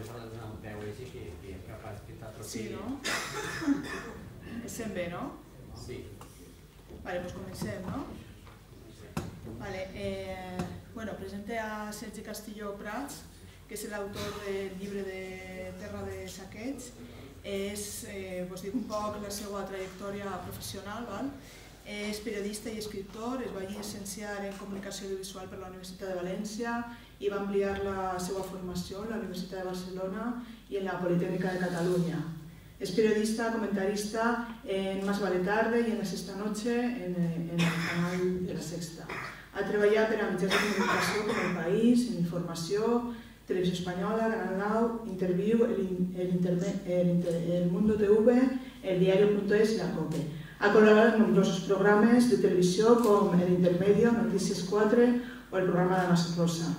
nosaltres donem peu així que, que és capaç que està Sí, no? Es sent bé, no? Sí. Vale, doncs comencem, no? Vale, eh, bueno, presente a Sergi Castillo Prats, que és l'autor del llibre de Terra de Saqueig. És, eh, vos dic un poc la seva trajectòria professional, val? És periodista i escriptor, es va llicenciar en Comunicació Audiovisual per la Universitat de València i va ampliar la seva formació a la Universitat de Barcelona i en la Politécnica de Catalunya. És periodista, comentarista en Más vale tarde i en La sexta noche en, en el canal de La Sexta. Ha treballat per a mitjans de comunicació com El País, en Informació, Televisió Espanyola, Gran Lau, Interviu, El, el, el, el Mundo TV, El Diario.es i la COPE. Ha col·laborat en nombrosos programes de televisió com El Intermedio, Notícies 4 o el programa de Rosa.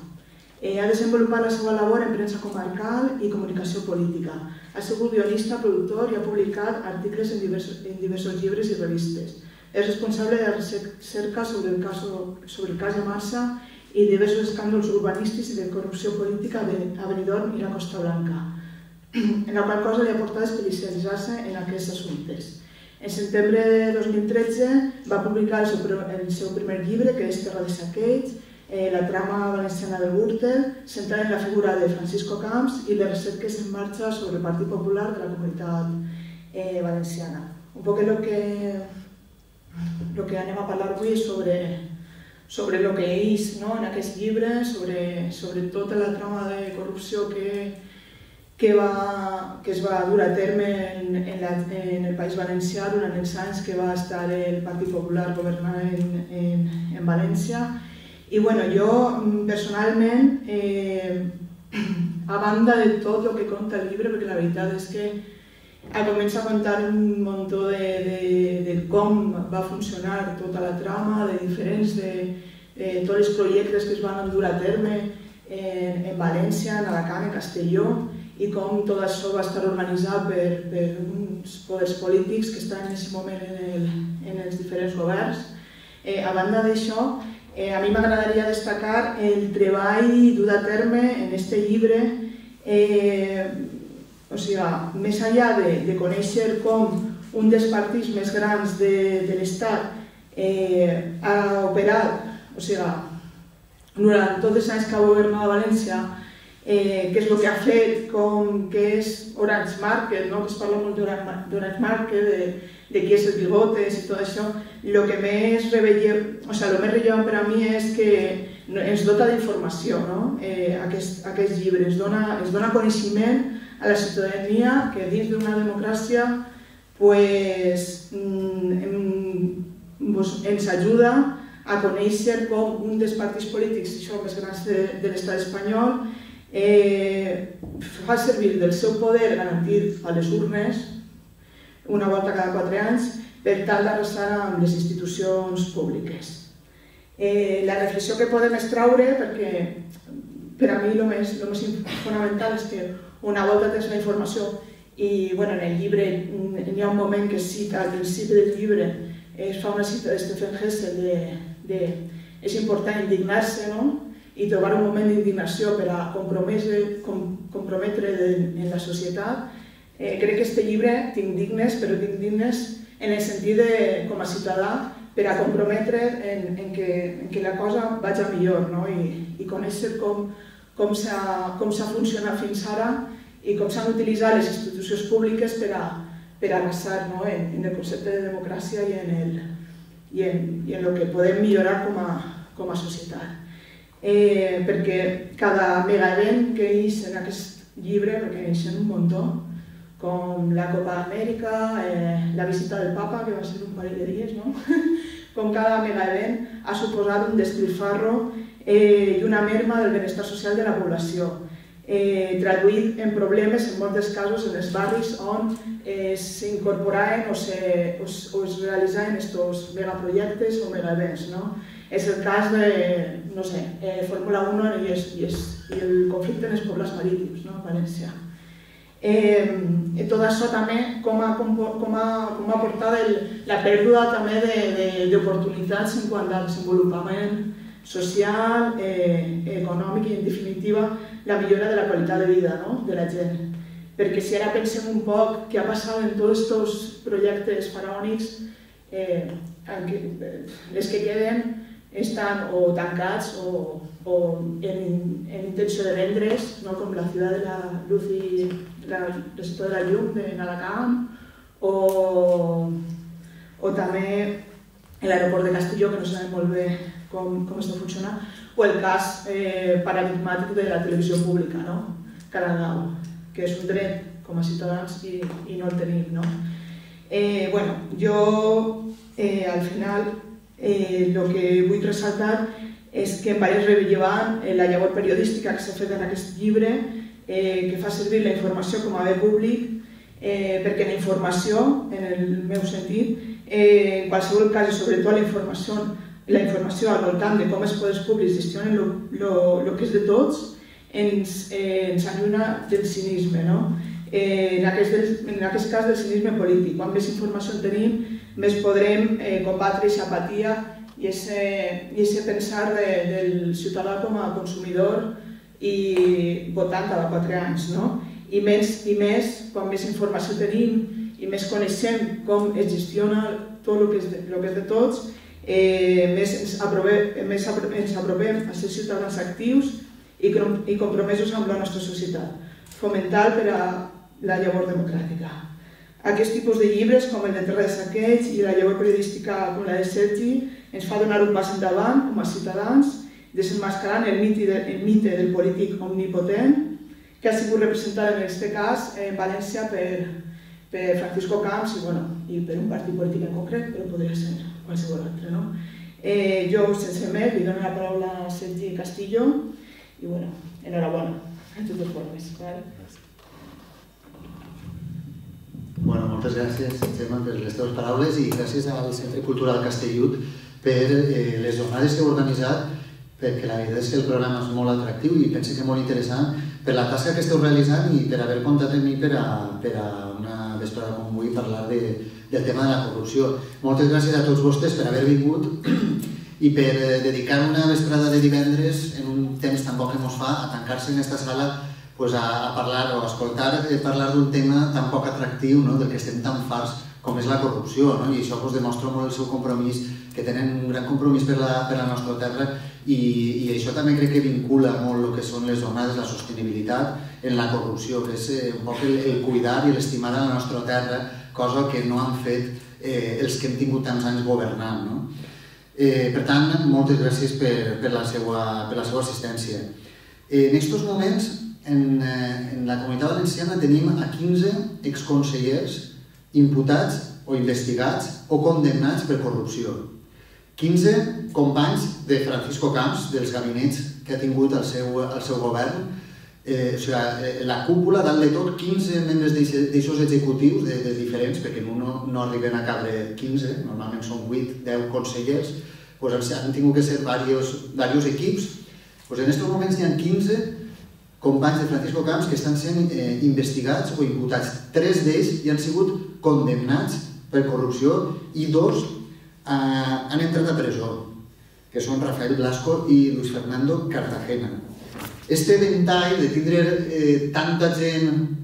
Eh, ha desenvolupat la seva labor en premsa comarcal i comunicació política. Ha sigut guionista, productor i ha publicat articles en diversos, en diversos llibres i revistes. És responsable de la recerca sobre el sobre el cas de Massa i diversos escàndols urbanístics i de corrupció política a Benidorm i la Costa Blanca, en la qual cosa li ha portat a especialitzar-se en aquests assumptes. En setembre de 2013 va publicar el seu, el seu primer llibre, que és Terra de Saqueig, eh, la trama valenciana del Gürtel, centrada en la figura de Francisco Camps i les recerques en marxa sobre el Partit Popular de la comunitat eh, valenciana. Un poc el que, lo que anem a parlar avui és sobre, sobre el que és no, en aquest llibre, sobre, sobre tota la trama de corrupció que, que, va, que es va dur a terme en, en, la, en el País Valencià durant els anys que va estar el Partit Popular governant en, en, en València. I bueno, jo mm, personalment, eh, a banda de tot el que conta el llibre, perquè la veritat és que a comença a contar un munt de, de, de com va funcionar tota la trama, de diferents, de, de tots els projectes que es van dur a terme en, en València, en Alacant, en Castelló, i com tot això va estar organitzat per, per uns poders polítics que estan en aquest moment en, el, en els diferents governs. Eh, a banda d'això, eh, a mi m'agradaria destacar el treball dut a terme en este llibre, eh, o sigui, més enllà de, de conèixer com un dels partits més grans de, de l'Estat eh, ha operat, o sigui, durant tots els anys que ha governat València, eh, què és el que ha fet, com que és Orange Market, no? que es parla molt d'Orange Market, de, de qui és el Bigotes i tot això, el que més rellevant, o sigui, el més rellevant per a mi és que ens dota d'informació, no? eh, aquest, aquest llibre, ens dona, ens dona coneixement a la ciutadania que dins d'una democràcia pues, mm, pues, ens ajuda a conèixer com un dels partits polítics això, més grans de, de l'estat espanyol eh, fa servir del seu poder garantit a les urnes una volta cada quatre anys per tal d'arrasar amb les institucions públiques. Eh, la reflexió que podem extraure, perquè per a mi el més, el més fonamental és que una volta tens la informació i bueno, en el llibre hi ha un moment que cita al principi del llibre es fa una cita de Stephen Hessel de, de és important indignar-se no? i trobar un moment d'indignació per a comprometre, com, comprometre en la societat. Eh, crec que este llibre t'indignes, però t'indignes en el sentit de, com a ciutadà, per a comprometre en, en, que, en que la cosa vagi millor no? I, i conèixer com, com s'ha funcionat fins ara i com s'han utilitzat les institucions públiques per a, per a arrasar no? en, en el concepte de democràcia i en, el, i en, i en el que podem millorar com a, com a societat. Eh, perquè cada megaevent que és en aquest llibre, perquè hi un muntó, com la Copa d'Amèrica, eh, la visita del Papa, que va ser un parell de dies, no? com cada megaevent ha suposat un despilfarro eh, i una merma del benestar social de la població, eh, traduït en problemes en molts casos en els barris on eh, s'incorporaven o, se, o, o es realitzaven estos megaprojectes o megaevents. No? És el cas de, no sé, eh, Fórmula 1 i, es, i, es, i el conflicte en els pobles marítims, no? València. Eh, tot això també com ha, compo- com ha, com ha portat el, la pèrdua també d'oportunitats en quant al desenvolupament social, eh, econòmic i, en definitiva, la millora de la qualitat de vida no? de la gent. Perquè si ara pensem un poc què ha passat en tots aquests projectes faraònics, eh, què, eh, les que queden estan o tancats o, o en, en intenció de vendre's, no? com la ciutat de la luz i la, el sector de la llum de Nalacant, o, o també l'aeroport de Castelló, que no sabem molt bé com, com està funcionant, o el cas eh, paradigmàtic de la televisió pública, no? Caradau, que és un dret com a ciutadans i, i no el tenim. No? Eh, bueno, jo eh, al final eh, que vull ressaltar és que em vaig rellevant eh, la llavor periodística que s'ha fet en aquest llibre, eh, que fa servir la informació com a bé públic eh, perquè la informació, en el meu sentit, eh, en qualsevol cas, i sobretot la informació, la informació al voltant de com els poders públics gestionen el que és de tots, ens, eh, ens allunya del cinisme. No? Eh, en, aquest, en aquest cas del cinisme polític. Quan més informació en tenim, més podrem eh, combatre aquesta apatia i aquest pensar de, del ciutadà com a consumidor i votant cada quatre anys. No? i més, i més quan més informació tenim i més coneixem com es gestiona tot el que és de, el que és de tots, eh, més, ens aprovem, més ens aprovem a ser ciutadans actius i, i compromesos amb la nostra societat, fomental per a la llavor democràtica. Aquest tipus de llibres, com el de Terra de Saqueig i la llavor periodística com la de Sergi, ens fa donar un pas endavant com a ciutadans, desenmascarant el mite, el mite del polític omnipotent que ha sigut representada en aquest cas en València per, per Francisco Camps i, bueno, i per un partit polític en concret, però podria ser qualsevol altre. No? Eh, jo, sense més, li dono la paraula a Sergi Castillo i, bueno, enhorabona, en totes formes. Vale? Bueno, moltes gràcies, Gemma, per les teves paraules i gràcies al Centre Cultural Castellut per eh, les jornades que heu organitzat perquè la veritat és que el programa és molt atractiu i penso que molt interessant per la tasca que esteu realitzant i per haver comptat amb mi per a, per a una vesprada com avui parlar de, del tema de la corrupció. Moltes gràcies a tots vostres per haver vingut i per eh, dedicar una vesprada de divendres en un temps tan poc que ens fa a tancar-se en aquesta sala pues, a, a parlar o a escoltar eh, parlar d'un tema tan poc atractiu, no? del que estem tan farts com és la corrupció, no? i això pues, demostra molt el seu compromís, que tenen un gran compromís per la, per la nostra terra i, i això també crec que vincula molt el que són les jornades, la sostenibilitat en la corrupció, que és eh, un poc el, el cuidar i l'estimar a la nostra terra, cosa que no han fet eh, els que hem tingut tants anys governant. No? Eh, per tant, moltes gràcies per, per, la, seva, per la seva assistència. Eh, en aquests moments, en, eh, en la comunitat valenciana tenim a 15 exconsellers imputats o investigats o condemnats per corrupció. 15 companys de Francisco Camps, dels gabinets que ha tingut el seu, el seu govern, eh, o sigui, eh, la cúpula, dalt de tot, 15 membres d'aixòs executius de, de diferents, perquè en un no, no arriben a cabre 15, normalment són 8, 10 consellers, doncs han tingut que ser diversos, diversos equips. Doncs en aquests moments hi ha 15 companys de Francisco Camps que estan sent eh, investigats o imputats. Tres d'ells ja han sigut condemnats per corrupció i dos eh, han entrat a presó, que són Rafael Blasco i Luis Fernando Cartagena. Este ventall de tindre eh, tanta gent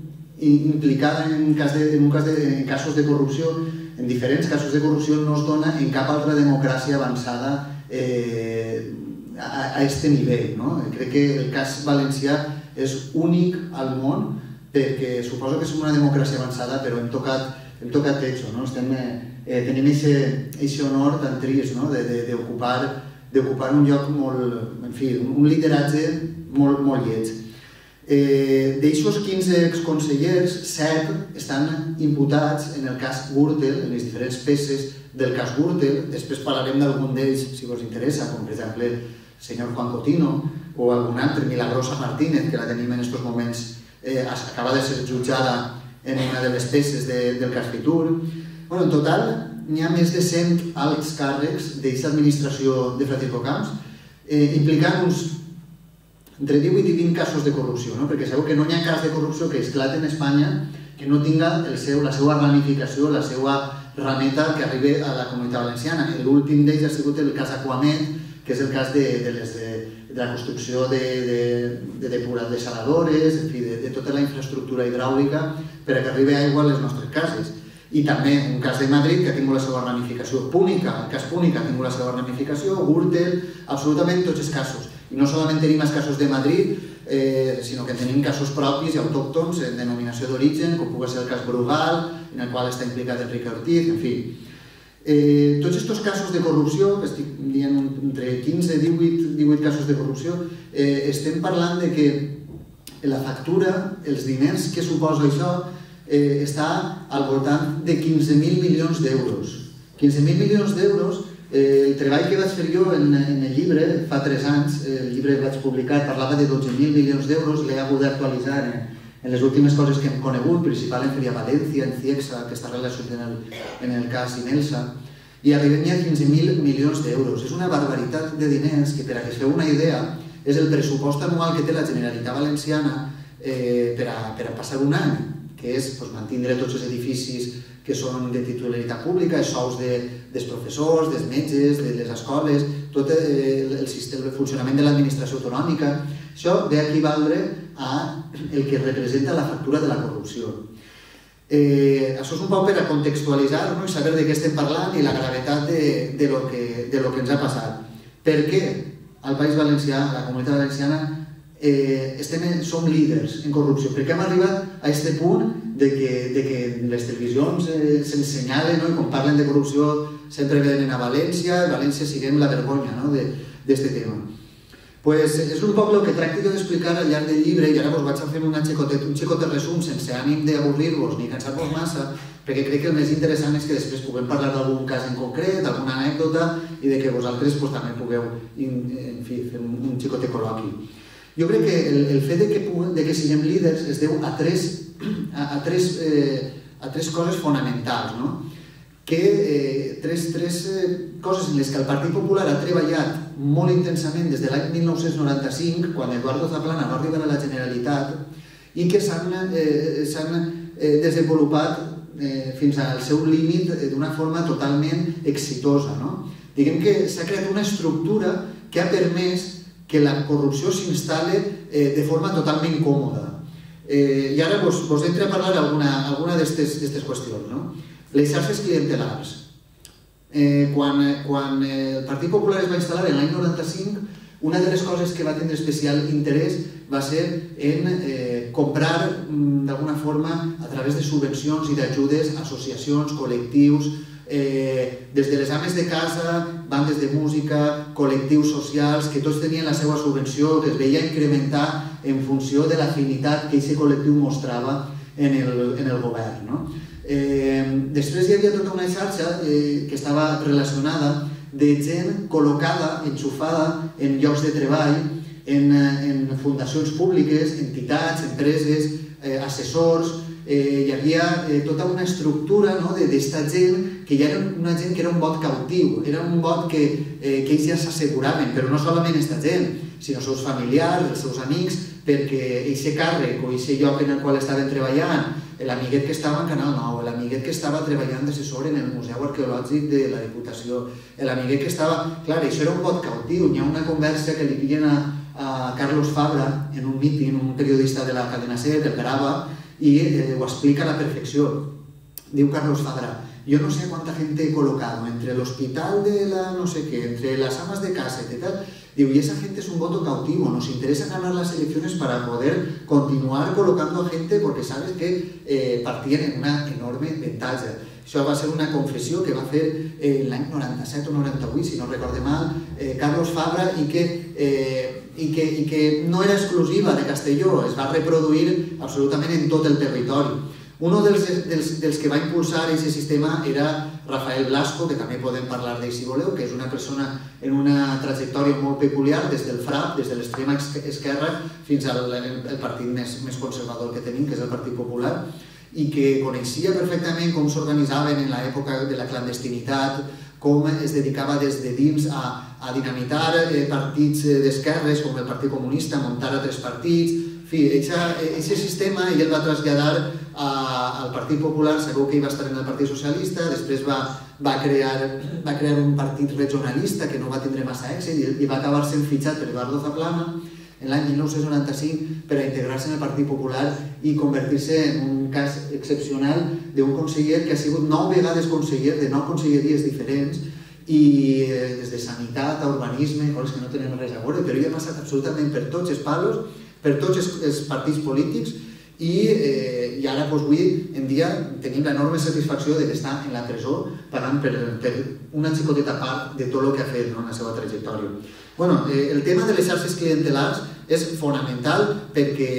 implicada en, cas de, en, un cas de, en casos de corrupció, en diferents casos de corrupció, no es dona en cap altra democràcia avançada eh, a, a este nivell. No? Crec que el cas valencià és únic al món perquè suposo que som una democràcia avançada però hem tocat, hem tocat techo, no? estem eh, tenim aquest honor tan trist no? d'ocupar un lloc molt, en fi, un lideratge molt, molt lleig. Eh, D'aixòs 15 exconsellers, 7 estan imputats en el cas Gürtel, en les diferents peces del cas Gürtel. Després parlarem d'algun d'ells, si us interessa, com per exemple el senyor Juan Cotino o algun altre, Milagrosa Martínez, que la tenim en aquests moments, eh, acaba de ser jutjada en una de les peces de, del cas Fitur. Bueno, en total, n'hi ha més de 100 alts càrrecs d'aquesta administració de Francisco Camps, eh, implicant uns entre 18 i 20 casos de corrupció, no? perquè sabeu que no hi ha cas de corrupció que esclate en Espanya que no tinga el seu, la seva ramificació, la seva rameta que arribi a la comunitat valenciana. L'últim d'ells ha sigut el cas Aquamet, que és el cas de, de, les, de, de la construcció de, de, de depurat de saladores, en fi, de, de tota la infraestructura hidràulica per a que arribi aigua a les nostres cases. I també un cas de Madrid que ha tingut la seva ramificació púnica, el cas púnica ha tingut la seva ramificació, Gürtel, absolutament tots els casos. I no solament tenim els casos de Madrid, eh, sinó que tenim casos propis i autòctons en denominació d'origen, com pugui ser el cas Brugal, en el qual està implicat Enrique Ortiz, en fi. Eh, tots aquests casos de corrupció, que estic dient entre 15 i 18, 18 casos de corrupció, eh, estem parlant de que la factura, els diners que suposa això, eh, està al voltant de 15.000 milions d'euros. 15.000 milions d'euros Eh, el treball que vaig fer jo en, en el llibre, fa 3 anys, el llibre que vaig publicar parlava de 12.000 milions d'euros, l'he hagut d'actualitzar en, en les últimes coses que hem conegut, principalment feria València, en CIEXA, que està relacionat en el, en el cas Inelsa, i arribem a 15.000 milions d'euros. És una barbaritat de diners que, per a que feu una idea, és el pressupost anual que té la Generalitat Valenciana eh, per, a, per a passar un any, que és pues, mantindre tots els edificis que són de titularitat pública, els sous de, dels professors, dels metges, de les escoles, tot el, el, sistema, el funcionament de l'administració autonòmica. Això ve a equivaldre a el que representa la factura de la corrupció. Eh, això és un poc per a contextualitzar no? i saber de què estem parlant i la gravetat de, de, lo que, de lo que ens ha passat. Per què al País Valencià, a la comunitat valenciana, eh, estem, som líders en corrupció? Perquè hem arribat a aquest punt de que, de que les televisions eh, s'ensenyalen no? i quan parlen de corrupció sempre venen a València, València siguem la vergonya no? d'aquest tema. Pues és un poc el que tracto d'explicar al llarg del llibre i ara vos vaig a fer una xicotet, un xicotet resum sense ànim d'avorrir-vos ni cansar-vos massa perquè crec que el més interessant és que després puguem parlar d'algun cas en concret, d'alguna anècdota i de que vosaltres pues, també pugueu en fi, fer un, un xicotet col·loqui. Jo crec que el, el fet de que, de que siguem líders es deu a tres a, a, tres, eh, a tres coses fonamentals, no? que eh, tres, tres eh, coses en les que el Partit Popular ha treballat molt intensament des de l'any 1995, quan Eduardo Zaplana va arribar a la Generalitat, i que s'han eh, eh, desenvolupat eh, fins al seu límit d'una forma totalment exitosa. No? Diguem que s'ha creat una estructura que ha permès que la corrupció s'instal·le eh, de forma totalment còmoda. Eh, I ara vos, vos entre a parlar alguna, alguna d'aquestes qüestions. No? Les xarxes clientelars. Eh, quan, quan el Partit Popular es va instal·lar en l'any 95, una de les coses que va tindre especial interès va ser en eh, comprar mm, d'alguna forma a través de subvencions i d'ajudes associacions, col·lectius, eh, des de les ames de casa, bandes de música, col·lectius socials, que tots tenien la seva subvenció, que es veia incrementar en funció de l'afinitat que aquest col·lectiu mostrava en el, en el govern. No? Eh, després hi havia tota una xarxa eh, que estava relacionada de gent col·locada, enxufada en llocs de treball, en, eh, en fundacions públiques, entitats, empreses, eh, assessors, eh, hi havia eh, tota una estructura no, d'esta gent que ja era una gent que era un vot cautiu, era un vot que, eh, que ells ja s'asseguraven, però no solament aquesta gent, sinó els seus familiars, els seus amics, perquè aquest càrrec o aquest lloc en el qual estaven treballant, l'amiguet que estava en Canal 9, l'amiguet que estava treballant d'assessor en el Museu Arqueològic de la Diputació, l'amiguet que estava... Clar, això era un vot cautiu, hi ha una conversa que li pillen a, a Carlos Fabra en un míting, un periodista de la cadena SER, el grava, i eh, ho explica a la perfecció. Diu Carlos Fadra, yo no sé cuánta gente he colocado entre el hospital de la no sé qué, entre las amas de casa y tal. Digo, y esa gente es un voto cautivo, nos interesa ganar las elecciones para poder continuar colocando a gente porque sabes que eh, partien en una enorme ventaja. Això va ser una confessió que va fer eh, l'any 97 o 98, si no recorde mal, eh, Carlos Fabra i que eh, que, i que no era exclusiva de Castelló, es va reproduir absolutament en tot el territori. Un dels, dels, dels que va impulsar aquest sistema era Rafael Blasco, que també podem parlar d'ell si voleu, que és una persona en una trajectòria molt peculiar des del FRAP, des de l'extrema esquerra, fins al el, partit més, més conservador que tenim, que és el Partit Popular, i que coneixia perfectament com s'organitzaven en l'època de la clandestinitat, com es dedicava des de dins a, a dinamitar eh, partits eh, d'esquerres com el Partit Comunista, muntar altres partits, fi, aquest sistema ell el va traslladar al Partit Popular, segur que ell va estar en el Partit Socialista, després va, va, crear, va crear un partit regionalista que no va tindre massa èxit i, i va acabar sent fitxat per Eduardo Zaplana en l'any 1995 per a integrar-se en el Partit Popular i convertir-se en un cas excepcional d'un conseller que ha sigut nou vegades conseller de nou conselleries diferents i eh, des de sanitat a urbanisme, coses que no tenen res a veure, però ell ha passat absolutament per tots els palos, per tots els, els partits polítics i, eh, i ara doncs, avui en dia tenim l'enorme satisfacció de estar en la presó pagant per, per una xicoteta part de tot el que ha fet no, en la seva trajectòria. Bueno, eh, el tema de les xarxes clientelars és fonamental perquè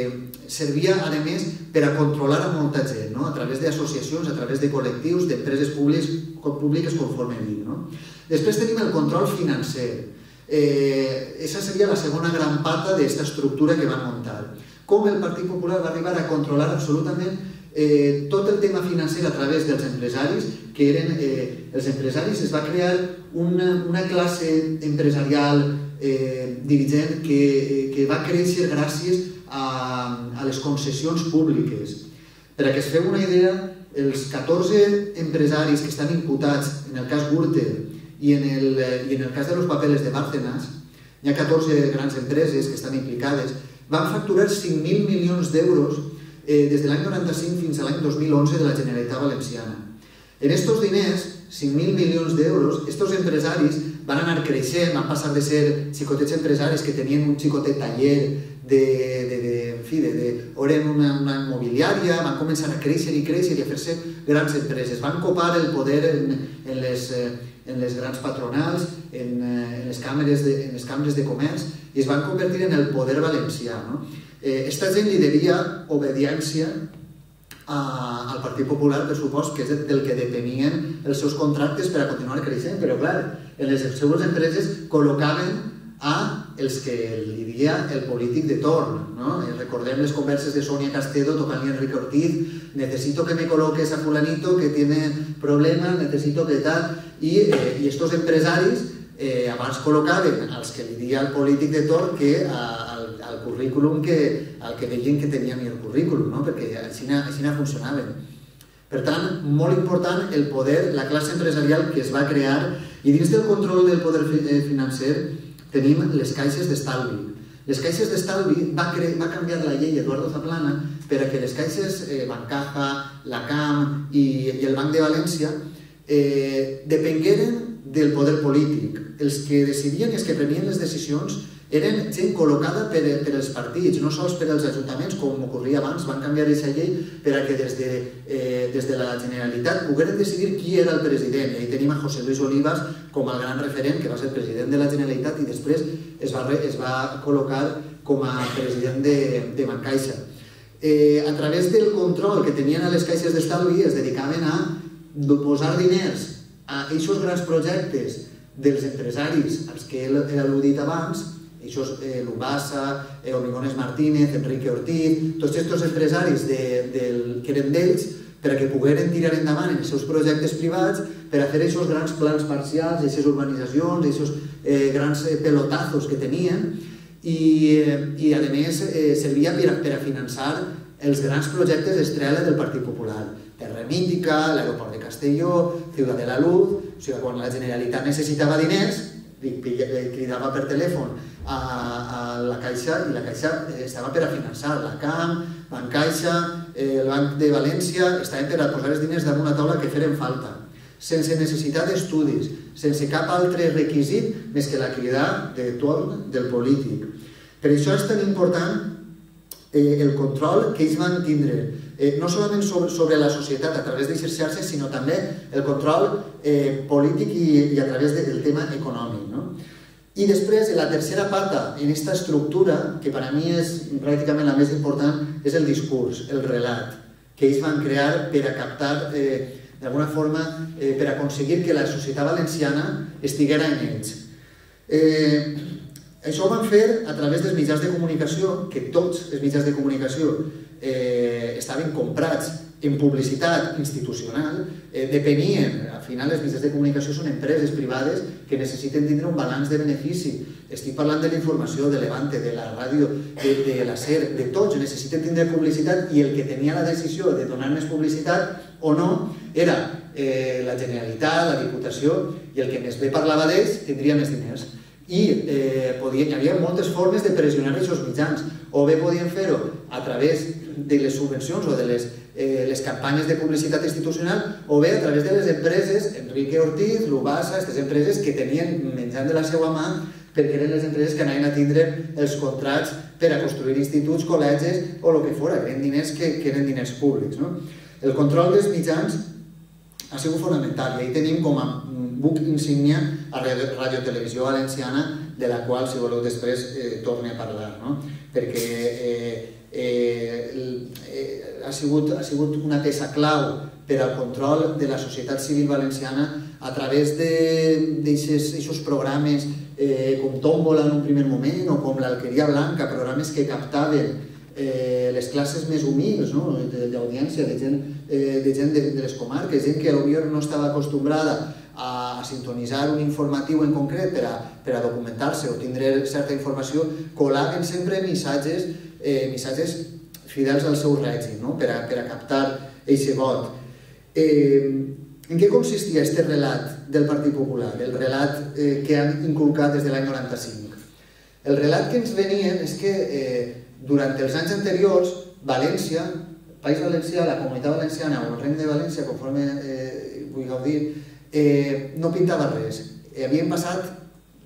servia, a més, per a controlar a molta gent, no? a través d'associacions, a través de col·lectius, d'empreses públiques, públiques conforme dic. No? Després tenim el control financer. Eh, esa seria la segona gran pata d'aquesta estructura que van muntar. Com el Partit Popular va arribar a controlar absolutament eh, tot el tema financer a través dels empresaris, que eren eh, els empresaris, es va crear una, una classe empresarial eh, dirigent que, eh, que va créixer gràcies a, a les concessions públiques. Per a que es feu una idea, els 14 empresaris que estan imputats en el cas Gürtel i en el, i en el cas de los papeles de Bárcenas, hi ha 14 grans empreses que estan implicades, van facturar 5.000 milions d'euros eh, des de l'any 95 fins a l'any 2011 de la Generalitat Valenciana. En estos diners, 5.000 milions d'euros, estos empresaris van anar creixent, van passar de ser xicotets empresaris que tenien un xicotet taller de, de, de, en fi, de, de, eren una, una immobiliària, van començar a créixer i créixer i a fer-se grans empreses. Van copar el poder en, en, les, eh, en les grans patronals, en, eh, en, les càmeres de, en les càmeres de comerç i es van convertir en el poder valencià. No? Eh, esta gent li devia obediència a, al Partit Popular, per supost, que és del que depenien els seus contractes per a continuar creixent, però clar, en les seues empreses col·locaven a els que li diria el polític de torn. No? Recordem les converses de Sonia Castedo tocant-li Enrique Ortiz, necesito que me coloques a fulanito que tiene problemas, necesito que tal... I, eh, i estos empresaris eh, abans col·locaven els que li diria el polític de torn que a, al, al currículum que, al que veien que tenia el currículum, no? perquè així, així funcionaven. Per tant, molt important el poder, la classe empresarial que es va crear i dins del control del poder eh, financer tenim les caixes d'estalvi. Les caixes d'estalvi va, va canviar la llei Eduardo Zaplana per a que les caixes eh, Bancaja, la CAM i, i el Banc de València eh, depengueren del poder polític. Els que decidien i els que prenien les decisions eren gent col·locada per, per als partits, no sols per als ajuntaments, com ocorria abans, van canviar aquesta llei per a que des de, eh, des de la Generalitat pogueren decidir qui era el president. I ahí tenim a José Luis Olivas com el gran referent, que va ser president de la Generalitat i després es va, es va col·locar com a president de, de Bancaixa. Eh, a través del control que tenien a les caixes d'estalvi es dedicaven a posar diners aquests grans projectes dels empresaris als que he al·ludit abans, això eh, l'Ubassa, eh, Martínez, Enrique Ortiz, tots aquests empresaris de, del, que eren d'ells, per a que pogueren tirar endavant en els seus projectes privats per a fer aquests grans plans parcials, aquestes urbanitzacions, aquests eh, grans eh, pelotazos que tenien i, eh, i a més eh, servia per a, per a finançar els grans projectes estrella del Partit Popular. Terra Mítica, l'aeroport de Castelló, Ciutat de la Luz, o sigui, quan la Generalitat necessitava diners, li, cridava per telèfon a, a la Caixa i la Caixa eh, estava per a finançar la CAM, Bancaixa, eh, el Banc de València, estaven per a posar els diners damunt una taula que feren falta, sense necessitat d'estudis, sense cap altre requisit més que la crida de torn del polític. Per això és tan important eh, el control que ells van tindre eh, no solament sobre, sobre la societat a través d'aquestes xarxes, sinó també el control eh, polític i, i a través del tema econòmic. No? I després, la tercera pata en aquesta estructura, que per a mi és pràcticament la més important, és el discurs, el relat, que ells van crear per a captar, eh, d'alguna forma, eh, per aconseguir que la societat valenciana estiguera en ells. Eh, això ho van fer a través dels mitjans de comunicació, que tots els mitjans de comunicació eh, estaven comprats en publicitat institucional eh, depenien, al final les mitjans de comunicació són empreses privades que necessiten tindre un balanç de benefici. Estic parlant de la informació, de Levante, de la ràdio, de, de la SER, de tots, necessiten tindre publicitat i el que tenia la decisió de donar més publicitat o no era eh, la Generalitat, la Diputació, i el que més bé parlava d'ells tindria més diners. I eh, podien, hi havia moltes formes de pressionar aquests mitjans, o bé podien fer-ho a través de les subvencions o de les eh, les campanyes de publicitat institucional o bé a través de les empreses, Enrique Ortiz, Lubasa, aquestes empreses que tenien menjant de la seva mà perquè eren les empreses que anaven a tindre els contrats per a construir instituts, col·legis o el que fora, que eren diners que, que eren diners públics. No? El control dels mitjans ha sigut fonamental i ahí tenim com a buc insígnia a Radio Televisió Valenciana de la qual, si voleu, després eh, torne a parlar, no? perquè eh, eh, eh, ha, sigut, ha sigut una peça clau per al control de la societat civil valenciana a través d'aquests programes eh, com Tómbola en un primer moment o com l'Alqueria Blanca, programes que captaven eh, les classes més humils no? d'audiència, de gent, eh, de, gent de, de les comarques, gent que potser no estava acostumbrada a, a sintonitzar un informatiu en concret per a, per a documentar-se o tindre certa informació, col·laven sempre missatges eh, missatges fidels al seu règim, no? per, a, per a captar aquest vot. Eh, en què consistia aquest relat del Partit Popular, el relat eh, que han inculcat des de l'any 95? El relat que ens venien és que eh, durant els anys anteriors, València, País Valencià, la Comunitat Valenciana o el Regne de València, conforme eh, vulgueu dir, eh, no pintava res. Eh, havien passat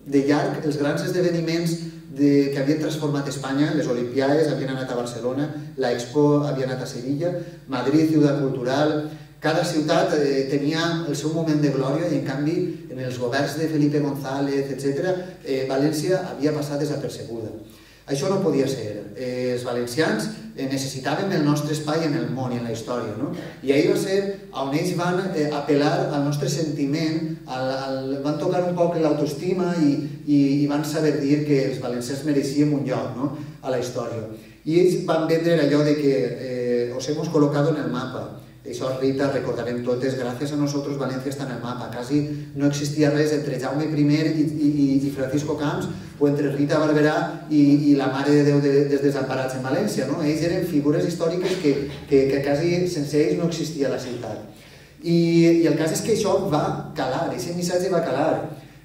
de llarg els grans esdeveniments de, que havien transformat Espanya, les Olimpiades havien anat a Barcelona, la Expo havia anat a Sevilla, Madrid, ciutat cultural, cada ciutat eh, tenia el seu moment de glòria i en canvi en els governs de Felipe González, etc., eh, València havia passat desapercebuda. Això no podia ser. Eh, els valencians eh, necessitàvem el nostre espai en el món i en la història. No? I ahir va ser on ells van eh, apel·lar al nostre sentiment, al, van tocar un poc l'autoestima i, i, van saber dir que els valencians mereixíem un lloc no? a la història. I ells van vendre allò de que eh, os hemos colocado en el mapa, això, Rita, recordarem totes, gràcies a nosaltres València està en el mapa. Quasi no existia res entre Jaume i, i, i Francisco Camps o entre Rita Barberà i, i la Mare de Déu de, dels Desemparats en València. No? Ells eren figures històriques que, que, que quasi sense ells no existia la ciutat. I, I el cas és que això va calar, aquest missatge va calar.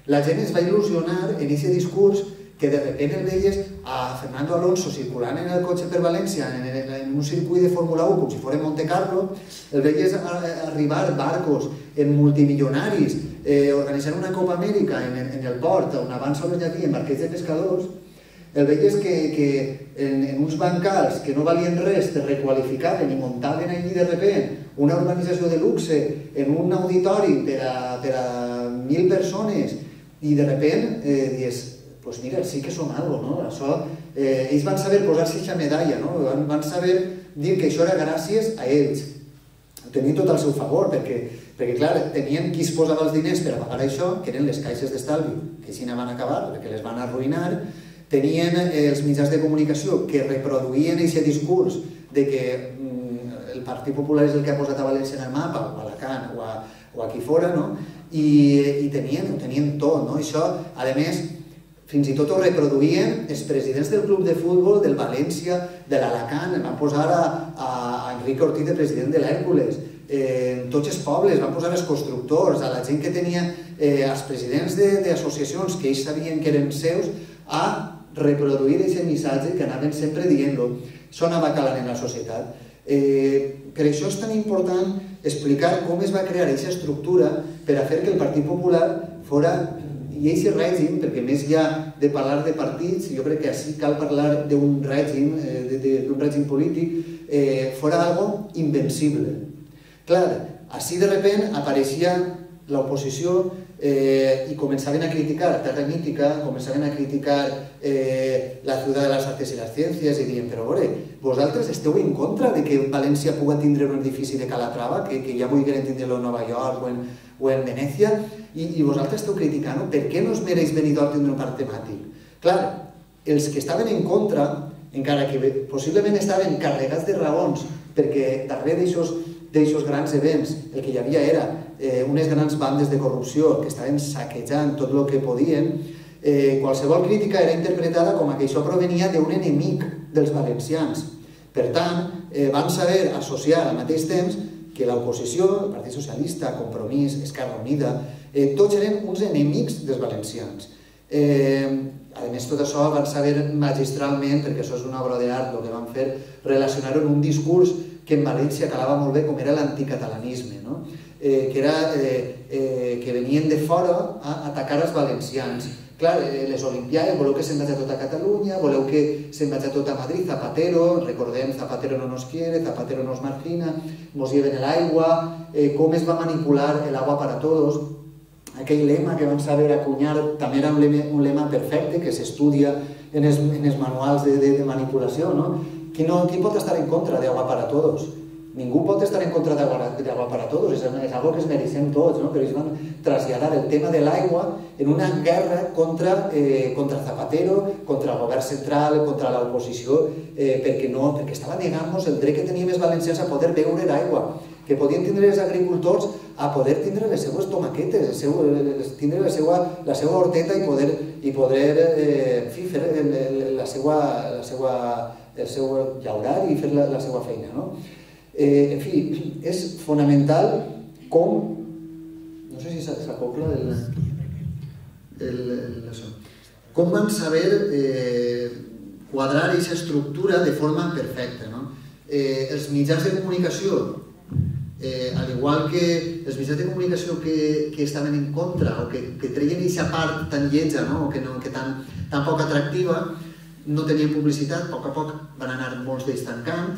La gent es va il·lusionar en aquest discurs que de repente veies a Fernando Alonso circulant en el cotxe per València en, en, en un circuit de Fórmula 1 com si fos Monte Carlo, el veies a, a arribar barcos en multimilionaris eh, organitzant una Copa Amèrica en, en, en el port on abans sols hi havia embarquets de pescadors el veies que, que en, en uns bancals que no valien res te requalificaven i muntaven allí de repent una organització de luxe en un auditori per a, per a mil persones i de repent eh, dius, pues mira, sí que som algo, no? Això, eh, ells van saber posar-se aquesta medalla, no? Van, van saber dir que això era gràcies a ells. Tenien tot al seu favor, perquè, perquè clar, tenien qui es posava els diners per a pagar això, que eren les caixes d'estalvi, que així van acabar, perquè les van arruïnar, tenien eh, els mitjans de comunicació que reproduïen aquest discurs de que mm, el Partit Popular és el que ha posat a València en el mapa, o a Alacant, o, a, o aquí fora, no? I, i tenien, ho tenien tot, no? Això, a més, fins i tot ho reproduïen els presidents del club de futbol, del València, de l'Alacant, van posar a, a, Enrique Ortiz de president de l'Hèrcules, eh, tots els pobles, van posar els constructors, a la gent que tenia, eh, els presidents d'associacions que ells sabien que eren seus, a reproduir aquest missatge que anaven sempre dient-lo. Això anava calant en la societat. Eh, per això és tan important explicar com es va crear aquesta estructura per a fer que el Partit Popular fora i aquest règim, perquè més ja de parlar de partits, jo crec que així cal parlar d'un règim, eh, d'un règim polític, eh, fora algo invencible. Clar, així de repent apareixia l'oposició eh, i començaven a criticar Terra Mítica, començaven a criticar eh, la ciutat de les artes i les ciències i diuen, però veure, vosaltres esteu en contra de que València pugui tindre un edifici de Calatrava, que, que ja vulguin tindre-lo a Nova York o en, o en Venècia, i, i vosaltres esteu criticant per què no es mereix Benidorm tindre un parc temàtic? Clar, els que estaven en contra, encara que possiblement estaven carregats de raons, perquè darrere d'aixòs grans events, el que hi havia era eh, unes grans bandes de corrupció que estaven saquejant tot el que podien, eh, qualsevol crítica era interpretada com que això provenia d'un enemic dels valencians. Per tant, eh, van saber associar al mateix temps que l'oposició, el Partit Socialista, Compromís, Esquerra Unida, eh, tots eren uns enemics dels valencians. Eh, a més, tot això van saber magistralment, perquè això és una obra d'art, el que van fer, relacionar-ho en un discurs que en València calava molt bé, com era l'anticatalanisme, no? Eh, que, era, eh, eh, que venien de fora a atacar els valencians Clar, eh, les Olimpiades, voleu que se'n vagi a tota Catalunya, voleu que se'n vagi a tota Madrid, Zapatero, recordem, Zapatero no nos quiere, Zapatero nos margina, nos lleven el aigua, eh, com es va manipular el agua para todos, aquell lema que van saber acunyar també era un lema, un lema perfecte que s'estudia en, en els manuals de, de, de manipulació, no? Qui, no? qui pot estar en contra d'agua para todos? Ningú pot estar en contra d'Agua para Todos, és, és algo que es mereixem tots, no? però ells van traslladar el tema de l'aigua en una guerra contra, eh, contra Zapatero, contra el govern central, contra l'oposició, eh, perquè, no, perquè estava negant-nos el dret que teníem els valencians a poder beure l'aigua, que podien tindre els agricultors a poder tindre les seues tomaquetes, el seu, tindre la seva, la seva horteta i poder, i poder eh, fi, fer la seva, la seva, el seu llaurar i fer la, la seva feina. No? Eh, en fi, és fonamental com... No sé si s'acopla el, el, el, això. Com van saber eh, quadrar aquesta estructura de forma perfecta. No? Eh, els mitjans de comunicació, eh, al igual que els mitjans de comunicació que, que estaven en contra o que, que treien aquesta part tan lletja no? o que, no, que tan, tan poc atractiva, no tenien publicitat, a poc a poc van anar molts d'ells tancant,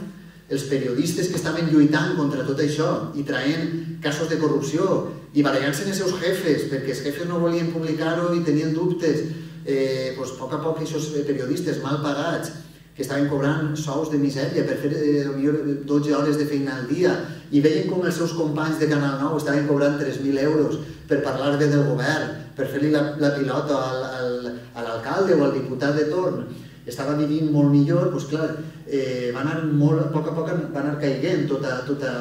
els periodistes que estaven lluitant contra tot això i traient casos de corrupció i barallant-se en els seus jefes perquè els jefes no volien publicar-ho i tenien dubtes eh, doncs, a poc a poc aquests periodistes mal pagats que estaven cobrant sous de misèria per fer eh, 12 hores de feina al dia i veien com els seus companys de Canal 9 estaven cobrant 3.000 euros per parlar bé del govern, per fer-li la, la pilota al, al, a l'alcalde o al diputat de torn estava vivint molt millor, doncs clar, eh, va anar molt, a poc a poc va anar caiguent tota, tota,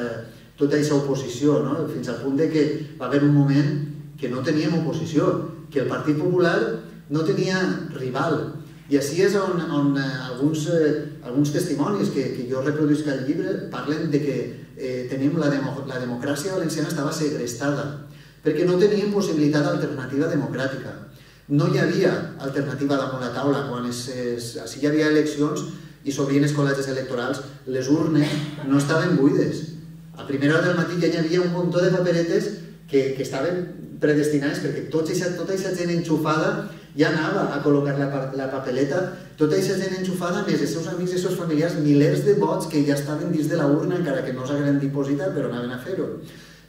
tota aquesta oposició, no? fins al punt de que va haver un moment que no teníem oposició, que el Partit Popular no tenia rival. I així és on, on eh, alguns, eh, alguns testimonis que, que jo reproduïsc al llibre parlen de que eh, tenim la, demo, la democràcia valenciana estava segrestada, perquè no teníem possibilitat alternativa democràtica. No hi havia alternativa damunt la taula. Quan es, es, si hi havia eleccions i s'obrien els col·legis electorals, les urnes no estaven buides. A primera hora del matí ja hi havia un muntó de paperetes que, que estaven predestinades perquè tot eixa, tota aquesta gent enxufada ja anava a col·locar la, la papeleta, tota aquesta gent enxufada, més els seus amics i els seus familiars, milers de vots que ja estaven dins de la urna, encara que no s'hagueren dipositat, però anaven a fer-ho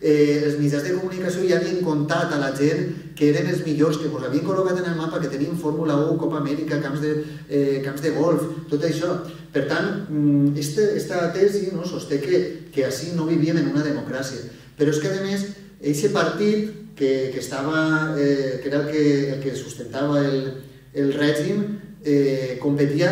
eh, els mitjans de comunicació ja havien contat a la gent que eren els millors, que ens havien col·locat en el mapa, que tenien Fórmula 1, Copa Amèrica, camps de, eh, camps de golf, tot això. Per tant, mm, este, esta tesi no, sosté que, que així no vivíem en una democràcia. Però és que, a més, aquest partit que, que, estava, eh, que era el que, el que sustentava el, el règim, eh, competia,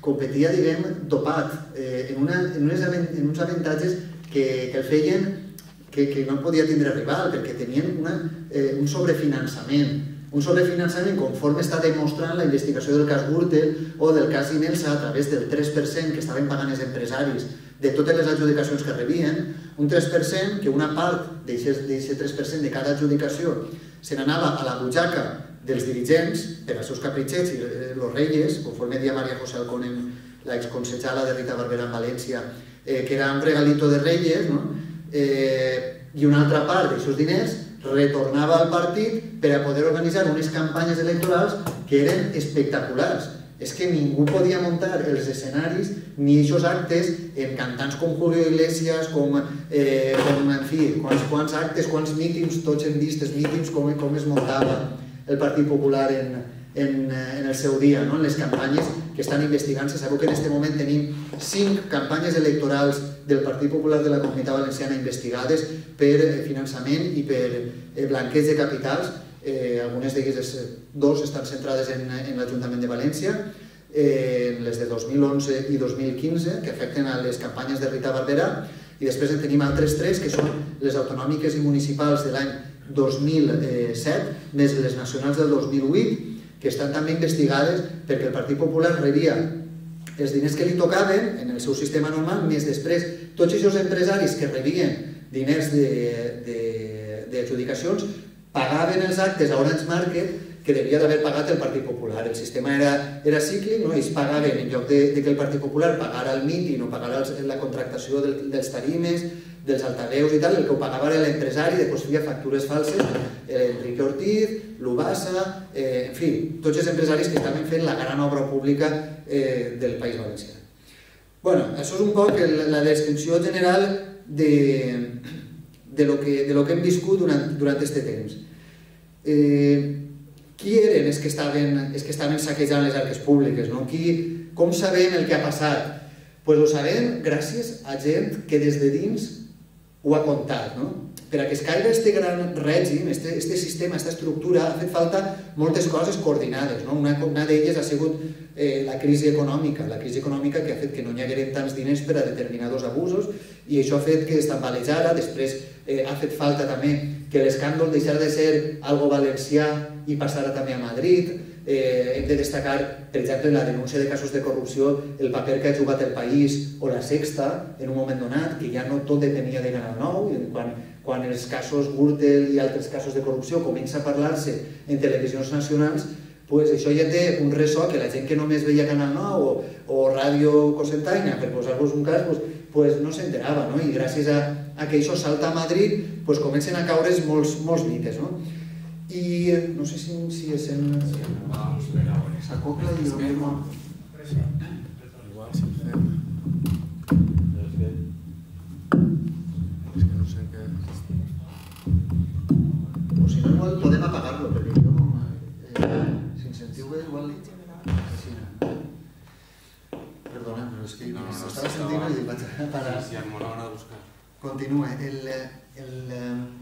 competia, diguem, dopat, eh, en, una, en, unes, en uns avantatges que, que el feien que, que no podia tindre rival perquè tenien una, eh, un sobrefinançament un sobrefinançament conforme està demostrant la investigació del cas Gürtel o del cas Inelsa a través del 3% que estaven pagant els empresaris de totes les adjudicacions que rebien, un 3% que una part d'aquest 3% de cada adjudicació se n'anava a la butxaca dels dirigents per als seus capritxets i els eh, reyes, conforme dia Maria José Alconen, la exconsejala de Rita Barberà en València, eh, que era un regalito de reyes, no? Eh, i una altra part d'aixòs diners retornava al partit per a poder organitzar unes campanyes electorals que eren espectaculars. És que ningú podia muntar els escenaris ni aquests actes en cantants com Julio Iglesias, com, eh, com en fi, quants, quants actes, quants mítings, tots hem vist els mítings, com, com es muntava el Partit Popular en, en, en el seu dia, no? en les campanyes que estan investigant-se. Sabeu que en aquest moment tenim cinc campanyes electorals del Partit Popular de la Comunitat Valenciana investigades per eh, finançament i per eh, blanqueig de capitals. Eh, algunes d'elles, dos, estan centrades en, en l'Ajuntament de València, eh, les de 2011 i 2015, que afecten a les campanyes de Rita Barberà, I després en tenim altres tres, que són les autonòmiques i municipals de l'any 2007, més les nacionals del 2008, que estan també investigades perquè el Partit Popular rebia els diners que li tocaven en el seu sistema normal, més després tots aquests empresaris que rebien diners d'adjudicacions pagaven els actes a Orange Market que devia d'haver pagat el Partit Popular. El sistema era, era cíclic, no? ells pagaven, en lloc de, de que el Partit Popular pagara el míting o pagara la contractació del, dels tarimes, dels altaveus i tal, el que ho pagava era l'empresari, després feia factures falses, eh, Enrique Ortiz, l'Ubassa, eh, en fi, tots els empresaris que estaven fent la gran obra pública eh, del País Valencià. bueno, això és un poc la descripció general de, de, lo, que, de lo que hem viscut durant, durant aquest temps. Eh, qui eren els que estaven, els que estaven saquejant les arques públiques? No? Qui, com sabem el que ha passat? Pues ho sabem gràcies a gent que des de dins ho ha contat, no? Per a que es caiga este gran règim, este sistema, aquesta estructura, ha fet falta moltes coses coordinades. No? Una, una d'elles ha sigut eh, la crisi econòmica, la crisi econòmica que ha fet que no hi hagueren tants diners per a determinats abusos i això ha fet que estambalejara, després eh, ha fet falta també que l'escàndol deixara de ser algo valencià i passara també a Madrid, eh, hem de destacar, per exemple, en la denúncia de casos de corrupció, el paper que ha jugat el País o la Sexta en un moment donat, que ja no tot depenia de Canal 9, i quan, quan els casos Gürtel i altres casos de corrupció comença a parlar-se en televisions nacionals, pues això ja té un ressò que la gent que només veia Canal 9 o, o Ràdio Cosentaina, per posar-vos un cas, pues, pues no s'enterava, no? i gràcies a, a que això salta a Madrid pues comencen a caure's molts, molts mites. No? I no sé si, si és en... S'acopla i jo mismo... O si no, igual podem apagar-lo, perquè jo, com, eh, si ens sentiu bé, igual... Sí. Perdona, però és que No, no, estava sí, sentint no. i vaig a parar. Sí, sí, molt a l'hora de buscar. Continue. El, el, eh,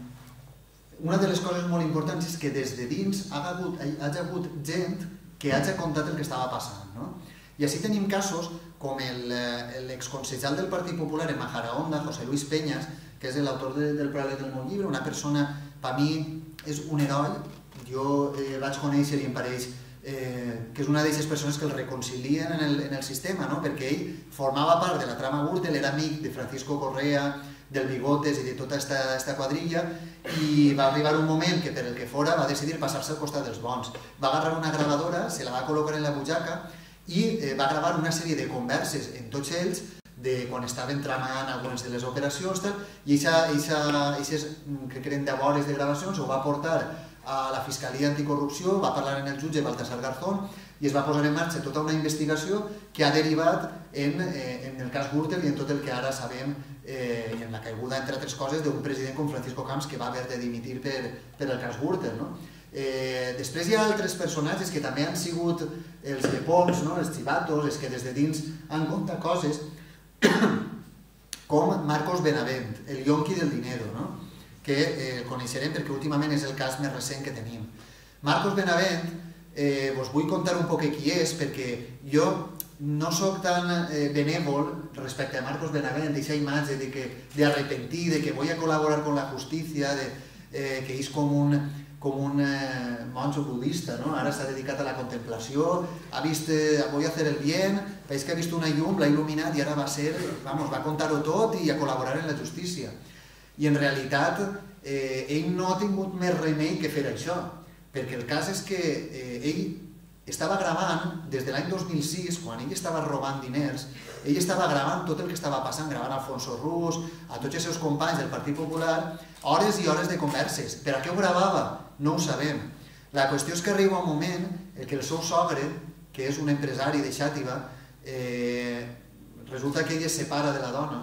una de les coses molt importants és que des de dins ha hagut, hi ha hagut gent que hagi contat el que estava passant. No? I així tenim casos com l'exconsejal del Partit Popular en Majaraonda, José Luis Peñas, que és l'autor de, del Pralet del meu llibre, una persona, per mi, és un heroi. Jo eh, vaig conèixer i em pareix eh, que és una d'aquestes persones que el reconcilien en el, en el sistema, no? perquè ell formava part de la trama Gürtel, era amic de Francisco Correa, del Bigotes i de tota esta, esta quadrilla i va arribar un moment que per el que fora va decidir passar-se al costat dels bons. Va agarrar una gravadora, se la va col·locar en la butxaca i eh, va gravar una sèrie de converses en tots ells de quan estaven tramant algunes de les operacions tal, i aquestes que creen de hores de gravacions ho va portar a la Fiscalia Anticorrupció, va parlar en el jutge Baltasar Garzón i es va posar en marxa tota una investigació que ha derivat en, eh, en el cas Gürtel i en tot el que ara sabem eh, en la caiguda, entre altres coses, d'un president com Francisco Camps que va haver de dimitir per, per el cas Gürtel. No? Eh, després hi ha altres personatges que també han sigut els llepons, no? els xivatos, els que des de dins han contat coses, com Marcos Benavent, el yonqui del dinero, no? que eh, coneixerem perquè últimament és el cas més recent que tenim. Marcos Benavent, eh, vos vull contar un poc qui és, perquè jo no sóc tan eh, benèvol respecte a Marcos Benavent, aquesta imatge de que de arrepentir, de que voy a col·laborar con la justícia, de, eh, que és com un, com un eh, monjo budista, no? ara s'ha dedicat a la contemplació, ha vist, eh, voy a el bien, veig que ha vist una llum, l'ha il·luminat i ara va ser, vamos, va contar-ho tot i a col·laborar en la justícia. I en realitat eh, ell no ha tingut més remei que fer això, perquè el cas és que eh, ell estava gravant des de l'any 2006, quan ell estava robant diners, ell estava gravant tot el que estava passant, gravant Alfonso Rus, a tots els seus companys del Partit Popular, hores i hores de converses. Per a què ho gravava? No ho sabem. La qüestió és que arriba un moment en què el seu sogre, que és un empresari de Xàtiva, eh, resulta que ell es separa de la dona,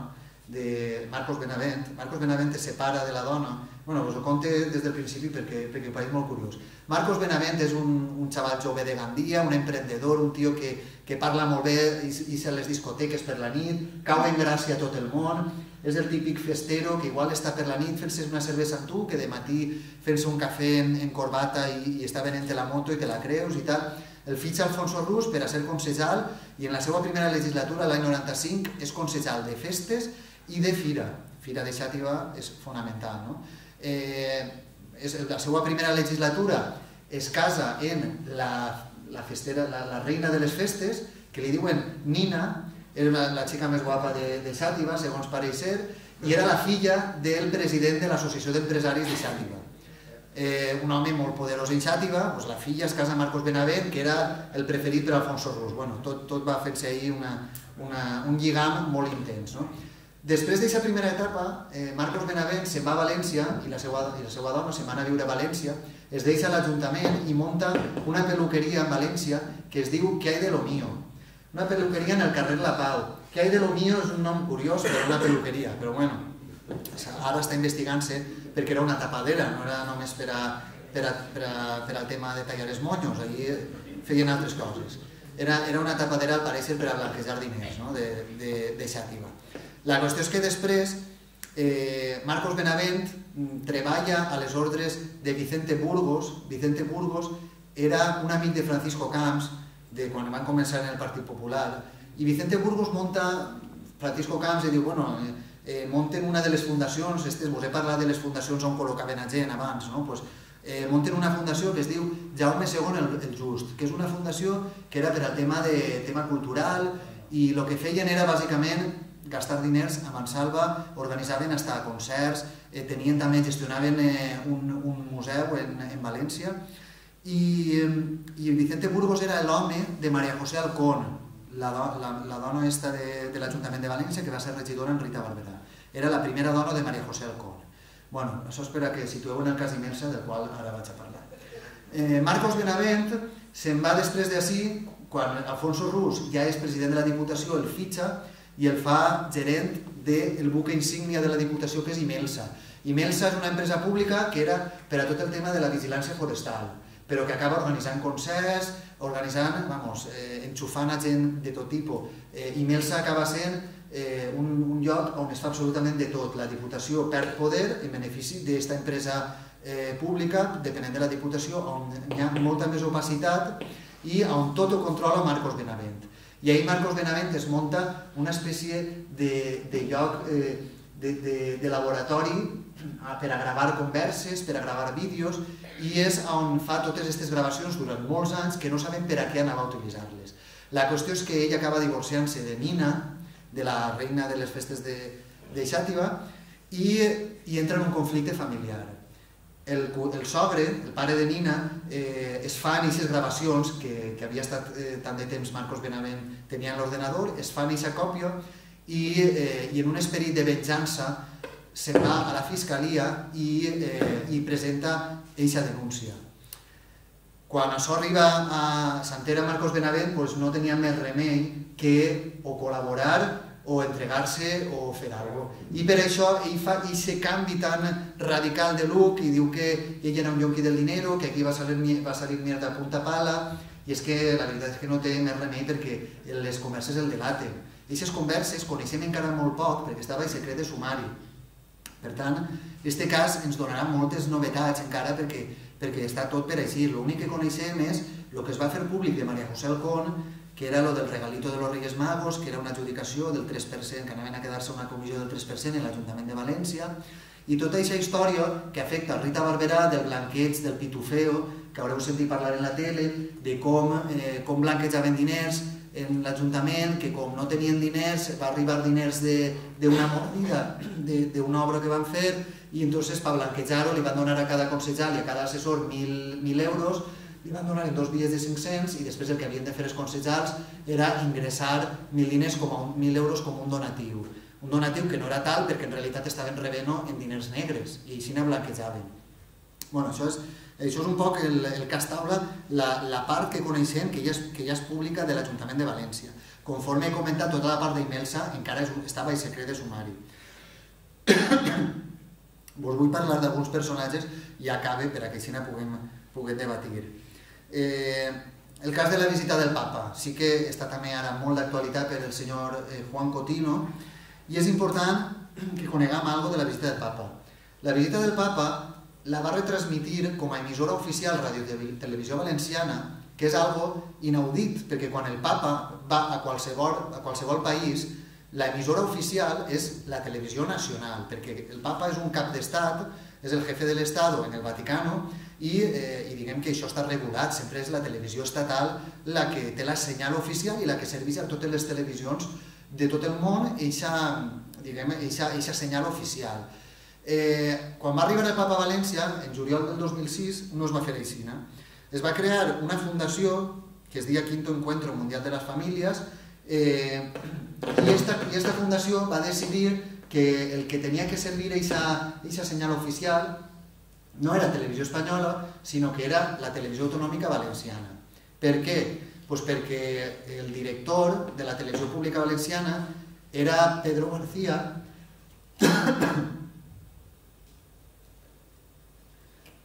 de Marcos Benavent. Marcos Benavent es separa de la dona. Bueno, us ho conte des del principi perquè, perquè pareix molt curiós. Marcos Benavent és un, un xaval jove de Gandia, un emprendedor, un tio que, que parla molt bé i, i a les discoteques per la nit, cau en gràcia a tot el món, és el típic festero que igual està per la nit fent-se una cervesa amb tu, que de matí fent-se un cafè en, en corbata i, i està venent la moto i te la creus i tal. El fitxa Alfonso Rus per a ser consejal i en la seva primera legislatura, l'any 95, és consejal de festes i de fira. Fira de Xàtiva és fonamental. No? Eh, és la seva primera legislatura es casa en la, la, festera, la, la reina de les festes, que li diuen Nina, era la, xica més guapa de, de Xàtiva, segons pareix ser, i era la filla del president de l'Associació d'Empresaris de Xàtiva. Eh, un home molt poderós en Xàtiva, doncs la filla es casa Marcos Benavent, que era el preferit per Alfonso Rus. Bueno, tot, tot va fer-se ahir una, una, un lligam molt intens. No? Després d'aquesta primera etapa, eh, Marcos Benavent se'n va a València i la seva, i la seva dona se'n van a viure a València, es deixa l'Ajuntament i munta una peluqueria a València que es diu Que hay de lo mío? Una peluqueria en el carrer La Pau. Que hay de lo mío és un nom curiós per una peluqueria, però bueno, ara està investigant-se perquè era una tapadera, no era només per, a, per, a, per, a, per al tema de tallar els monyos, allí feien altres coses. Era, era una tapadera, al pareixer, per a blanquejar diners no? de, de, de xàtiva. La qüestió és que després eh, Marcos Benavent mm, treballa a les ordres de Vicente Burgos. Vicente Burgos era un amic de Francisco Camps, de quan van començar en el Partit Popular, i Vicente Burgos monta, Francisco Camps i diu, bueno, eh, eh, monten una de les fundacions, estes, vos he parlat de les fundacions on col·locaven a gent abans, no? pues, eh, monten una fundació que es diu Jaume II el, el Just, que és una fundació que era per al tema, de, tema cultural i el que feien era bàsicament gastar diners a Mansalva, organitzaven hasta concerts, eh, tenien també, gestionaven eh, un, un museu en, en València i, eh, i Vicente Burgos era l'home de Maria José Alcón, la, la, la dona esta de, de l'Ajuntament de València que va ser regidora en Rita Barberà. Era la primera dona de Maria José Alcón. Bueno, això espera que situeu en el cas immersa del qual ara vaig a parlar. Eh, Marcos Benavent se'n va després d'ací, quan Alfonso Rus ja és president de la Diputació, el fitxa i el fa gerent del buque insígnia de la Diputació, que és Imelsa. Imelsa és una empresa pública que era per a tot el tema de la vigilància forestal, però que acaba organitzant concerts, organitzant, vamos, eh, enxufant a gent de tot tipus. Eh, Imelsa acaba sent eh, un, un lloc on es fa absolutament de tot. La Diputació perd poder en benefici d'aquesta empresa eh, pública, depenent de la Diputació, on hi ha molta més opacitat i on tot ho controla Marcos Benavent. I ahir Marcos Benavent es monta una espècie de, de lloc eh, de, de, de laboratori per a gravar converses, per a gravar vídeos, i és on fa totes aquestes gravacions durant molts anys que no saben per a què anava a utilitzar-les. La qüestió és que ell acaba divorciant-se de Nina, de la reina de les festes de, de Xàtiva, i, i entra en un conflicte familiar. El, el sogre, el pare de Nina, eh, es fan aquestes gravacions que, que havia estat eh, tant de temps Marcos Benavent tenia en l'ordenador, es fan aquesta còpia i, eh, i en un esperit de venjança se'n va a la fiscalia i, eh, i presenta eixa denúncia. Quan això arriba a Santera Marcos Benavent, pues no tenia més remei que o col·laborar o entregar-se o fer alguna cosa. I per això ell fa aquest canvi tan radical de look i diu que ell era un yonqui del dinero, que aquí va salir, va salir mierda a punta pala, i és que la veritat és que no té més remei perquè les converses el delaten. Aquestes converses coneixem encara molt poc perquè estava en secret de sumari per tant, aquest cas ens donarà moltes novetats encara perquè, perquè està tot per així. L'únic que coneixem és el que es va fer públic de Maria José Alcón, que era lo del regalito de los Reyes Magos, que era una adjudicació del 3%, que anaven a quedar-se una comissió del 3% en l'Ajuntament de València, i tota aquesta història que afecta el Rita Barberà, del blanqueig, del pitufeo, que haureu sentit parlar en la tele, de com, eh, com blanquejaven diners, en l'Ajuntament que com no tenien diners, va arribar diners d'una mordida, d'una obra que van fer, i entonces per blanquejar-ho li van donar a cada consellal i a cada assessor 1.000 euros, li van donar dos dies de 500 i després el que havien de fer els consellals era ingressar 1.000 diners com a 1.000 euros com un donatiu. Un donatiu que no era tal perquè en realitat estaven rebent en diners negres i així ne blanquejaven. Bueno, això és això és un poc el, el cas taula, la, la part que coneixem, que ja és, que ja és pública de l'Ajuntament de València. Conforme he comentat, tota la part d'Imelsa encara és, estava en secret de sumari. Vos vull parlar d'alguns personatges i acabe per a que així puguem, puguem debatir. Eh, el cas de la visita del papa sí que està també ara molt d'actualitat per el senyor eh, Juan Cotino i és important que coneguem algo de la visita del papa. La visita del papa la va retransmitir com a emissora oficial Radio Televisió Valenciana, que és algo inaudit, perquè quan el papa va a qualsevol, a qualsevol país, La emissora oficial és la televisió nacional, perquè el papa és un cap d'estat, és el jefe de l'Estado en el Vaticano i, eh, i diguem que això està regulat, sempre és la televisió estatal la que té la senyal oficial i la que serveix a totes les televisions de tot el món eixa, diguem, eixa, eixa senyal oficial. Eh, quan va arribar el Papa a València, en juliol del 2006, no es va fer així. Es va crear una fundació que es deia Quinto Encuentro Mundial de les Famílies eh, i, esta, i fundació va decidir que el que tenia que servir aquesta senyal oficial no era televisió espanyola, sinó que era la televisió autonòmica valenciana. Per què? Pues perquè el director de la televisió pública valenciana era Pedro García,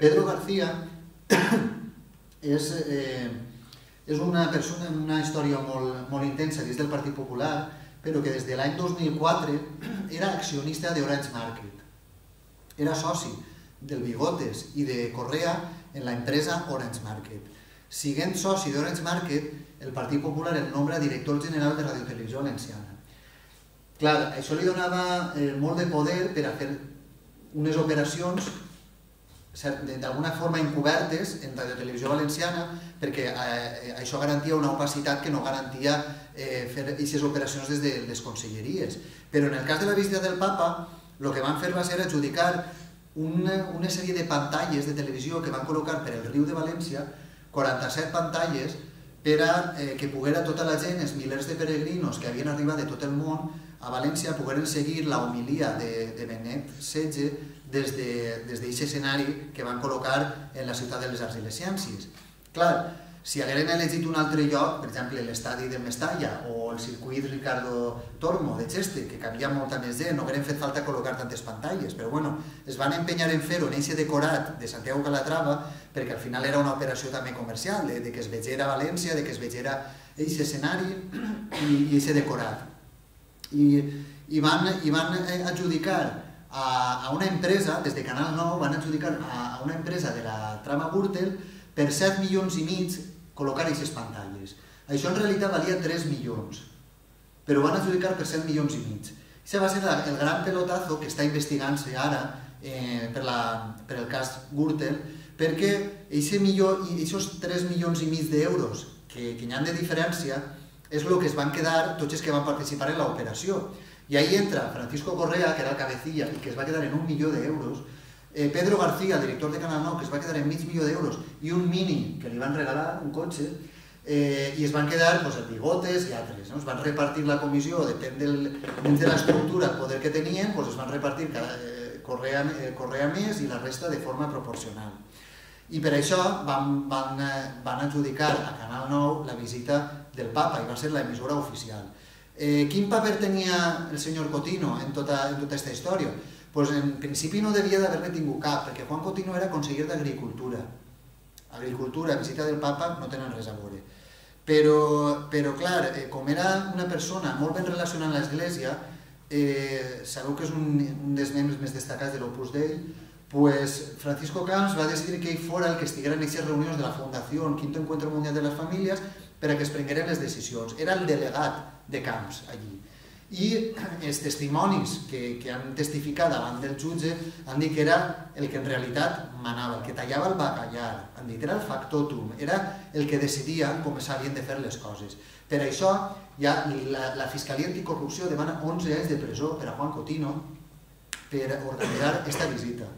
Pedro García és, eh, és una persona amb una història molt, molt intensa dins del Partit Popular, però que des de l'any 2004 era accionista de Orange Market. Era soci del Bigotes i de Correa en la empresa Orange Market. Siguent soci d'Orange Market, el Partit Popular el nombra director general de Radio Televisió Valenciana. Clar, això li donava eh, molt de poder per a fer unes operacions d'alguna forma encobertes en Radio Televisió Valenciana perquè eh, això garantia una opacitat que no garantia eh, fer aquestes operacions des de les conselleries. Però en el cas de la visita del papa, el que van fer va ser adjudicar una, una sèrie de pantalles de televisió que van col·locar per el riu de València, 47 pantalles, per a eh, que poguera tota la gent, els milers de peregrinos que havien arribat de tot el món a València, pogueren seguir la homilia de, de Benet XVI des d'aquest de, escenari que van col·locar en la ciutat de les Arts i les Ciències. Clar, si hagueren elegit un altre lloc, per exemple l'estadi de Mestalla o el circuit Ricardo Tormo de Cheste, que cabia molta més gent, no hagueren fet falta col·locar tantes pantalles, però bueno, es van empenyar en fer-ho en aquest decorat de Santiago Calatrava perquè al final era una operació també comercial, de, de que es vegera València, de que es vegera aquest escenari i aquest decorat. I, i, van, i van eh, adjudicar a, a una empresa, des de Canal 9, van adjudicar a, a una empresa de la trama Gürtel per 7 milions i mig col·locar aquestes pantalles. Això en realitat valia 3 milions, però van adjudicar per 7 milions i mig. Això va ser el gran pelotazo que està investigant-se ara eh, per, la, per el cas Gürtel, perquè aquests 3 milions i mig d'euros que, que hi ha de diferència és el que es van quedar tots els que van participar en l'operació. I ahí entra Francisco Correa, que era el cabecilla i que es va quedar en un milió d'euros, eh, Pedro García, director de Canal 9, que es va quedar en mig milió d'euros, i un Mini, que li van regalar, un cotxe, eh, i es van quedar pues, el Bigotes i altres. No? Es van repartir la comissió, depèn del, de l'estructura, poder que tenien, pues, es van repartir cada, eh, Correa, eh, Correa més i la resta de forma proporcional. I per això van, van, eh, van adjudicar a Canal 9 la visita del papa i va ser l'emissora oficial. Eh, quin paper tenia el senyor Cotino en tota, en tota aquesta història? Pues en principi no devia d'haver-ne tingut cap, perquè Juan Cotino era conseller d'Agricultura. Agricultura, visita del papa, no tenen res a veure. Però, però clar, eh, com era una persona molt ben relacionada amb l'Església, eh, sabeu que és un, un dels membres més destacats de l'Opus Dei, pues Francisco Camps va decidir que ell fora el que estiguera en aquestes reunions de la Fundació Quinto Encuentro Mundial de les Famílies per a que es prengueren les decisions. Era el delegat de Camps allí i els testimonis que, que han testificat davant del jutge han dit que era el que en realitat manava, el que tallava el bacallar, han dit era el factotum, era el que decidia com s'havien de fer les coses. Per això ja la, la Fiscalia Anticorrupció demana 11 anys de presó per a Juan Cotino per organitzar aquesta visita,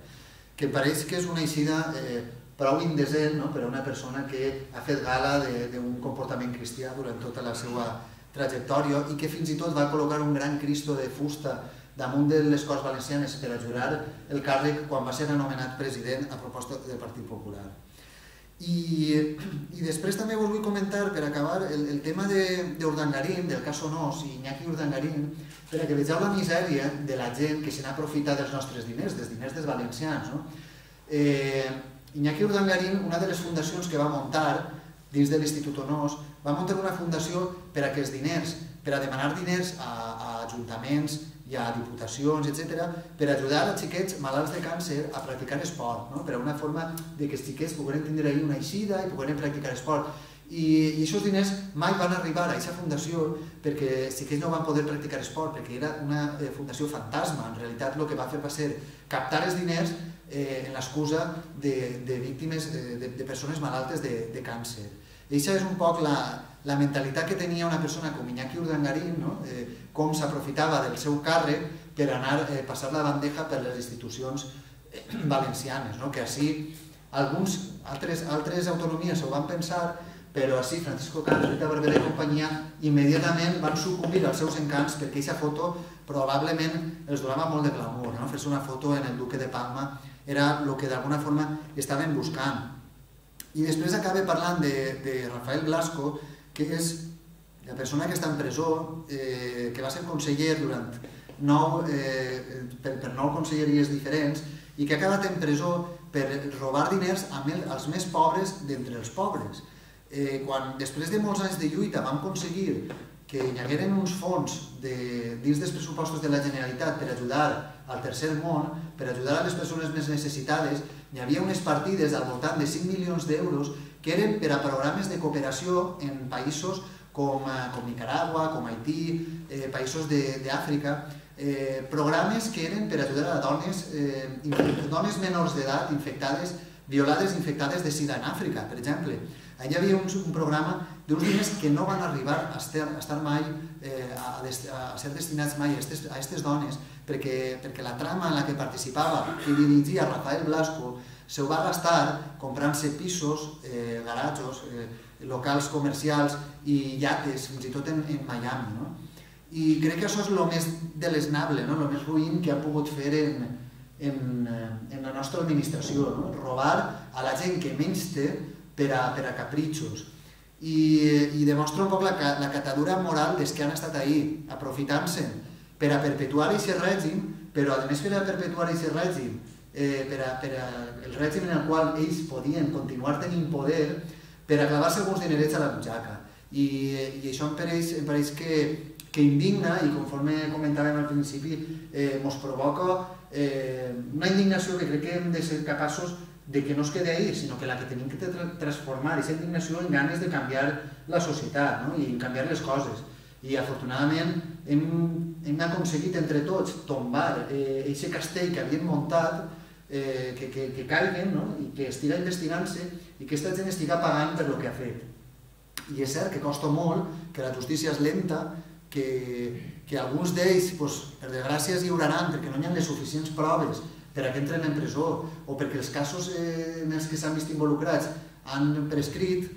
que pareix que és una eixida eh, prou indecent no? per a una persona que ha fet gala d'un comportament cristià durant tota la seva trajectòria i que fins i tot va col·locar un gran cristo de fusta damunt de les Corts Valencianes per ajudar el càrrec quan va ser anomenat president a proposta del Partit Popular. I, i després també us vull comentar, per acabar, el, el tema d'Urdangarín, de, del cas Onós i Iñaki Urdangarín, per a que vegeu la misèria de la gent que se n'ha aprofitat dels nostres diners, dels diners dels valencians. No? Eh, Iñaki Urdangarín, una de les fundacions que va muntar dins de l'Institut Onós, va muntar una fundació per a que els diners, per a demanar diners a, a ajuntaments i a diputacions, etc, per ajudar a xiquets malalts de càncer a practicar esport, no? per a una forma de que els xiquets pogueren tindre ahir una eixida i pogueren practicar esport. I, i aquests diners mai van arribar a aquesta fundació perquè que ells no van poder practicar esport, perquè era una eh, fundació fantasma. En realitat el que va fer va ser captar els diners eh, en l'excusa de, de víctimes, eh, de, de persones malaltes de, de càncer. I això és un poc la, la mentalitat que tenia una persona com Iñaki Urdangarín, no? eh, com s'aprofitava del seu càrrec per anar eh, passar la bandeja per les institucions eh, valencianes, no? que així alguns, altres, altres autonomies ho van pensar, però així Francisco Camps, Rita Barberà i companyia immediatament van sucumbir als seus encants perquè aquesta foto probablement els donava molt de glamour, no? fer-se una foto en el Duque de Palma era el que d'alguna forma estaven buscant. I després acaba parlant de, de Rafael Blasco, que és la persona que està en presó, eh, que va ser conseller durant nou, eh, per, per nou conselleries diferents i que ha acabat en presó per robar diners el, als més pobres d'entre els pobres. Eh, quan després de molts anys de lluita vam aconseguir que hi hagueren uns fons de, dins dels pressupostos de la Generalitat per ajudar al tercer món, per ajudar a les persones més necessitades, hi havia unes partides al voltant de 5 milions d'euros que eren per a programes de cooperació en països com, eh, com Nicaragua, com Haití, eh, països d'Àfrica, eh, programes que eren per ajudar a dones, eh, dones menors d'edat infectades, violades infectades de sida en Àfrica, per exemple. Allà hi havia un, un programa d'uns diners que no van arribar a estar, a estar mai, eh, a, a ser destinats mai a aquestes dones, perquè, perquè la trama en la que participava i dirigia Rafael Blasco se ho va gastar comprant-se pisos, eh, garatjos, eh, locals comercials i yates, fins i tot en, en Miami. No? I crec que això és el més delesnable, no? el més ruïn que ha pogut fer en, en, eh, en la nostra administració, no? robar a la gent que menys té per a, per a capritxos. I, i demostra un poc la, la catadura moral dels que han estat ahí, aprofitant-se per a perpetuar aquest règim, però a més per a perpetuar aquest règim, eh, per, a, per a el règim en el qual ells podien continuar tenint poder, per a clavar-se alguns dinerets a la butxaca. I, i això em pareix, em pareix que, que indigna i conforme comentàvem al principi eh, mos provoca eh, una indignació que crec que hem de ser capaços de que no es quede ahí, sinó que la que tenim que transformar aquesta indignació en ganes de canviar la societat no? i en canviar les coses. I afortunadament hem, hem aconseguit entre tots tombar eh, castell que havien muntat, eh, que, que, que caiguen no? i que estiga investigant-se i que aquesta gent estiga pagant per lo que ha fet. I és cert que costa molt, que la justícia és lenta, que, que alguns d'ells, pues, per desgràcia, es lliuraran perquè no hi ha les suficients proves per a que entren en presó o perquè els casos eh, en els que s'han vist involucrats han prescrit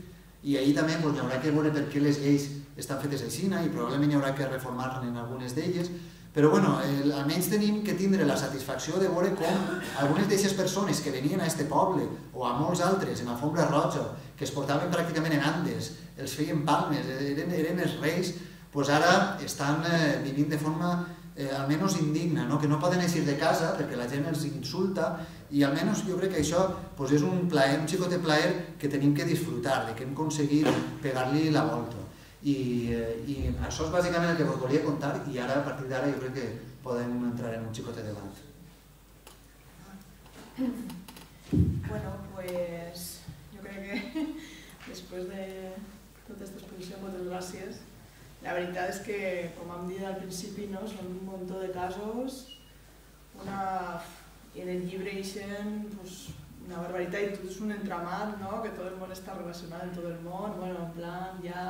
i ahir també doncs, hi haurà que veure per què les lleis estan fetes així i probablement hi haurà que reformar-ne en algunes d'elles però bueno, el, almenys tenim que tindre la satisfacció de veure com algunes d'aquestes persones que venien a este poble o a molts altres en alfombra roja, que es portaven pràcticament en Andes, els feien palmes, eren, eren els reis, doncs ara estan eh, vivint de forma eh, almenys indigna, no? que no poden eixir de casa perquè la gent els insulta i almenys jo crec que això pues, és un plaer, un xicotet plaer que tenim que disfrutar, de que hem aconseguit pegar-li la volta. I, eh, I això és bàsicament el que vos volia contar i ara a partir d'ara jo crec que podem entrar en un xicotet debat. Bueno, pues jo crec que després de tota aquesta exposició, moltes gràcies. La veritat és que, com hem dit al principi, no? són un munt de casos, una... en el llibre eixen pues, una barbaritat i tot és un entramat, no? que tot el món està relacionat en tot el món, bueno, en plan, ja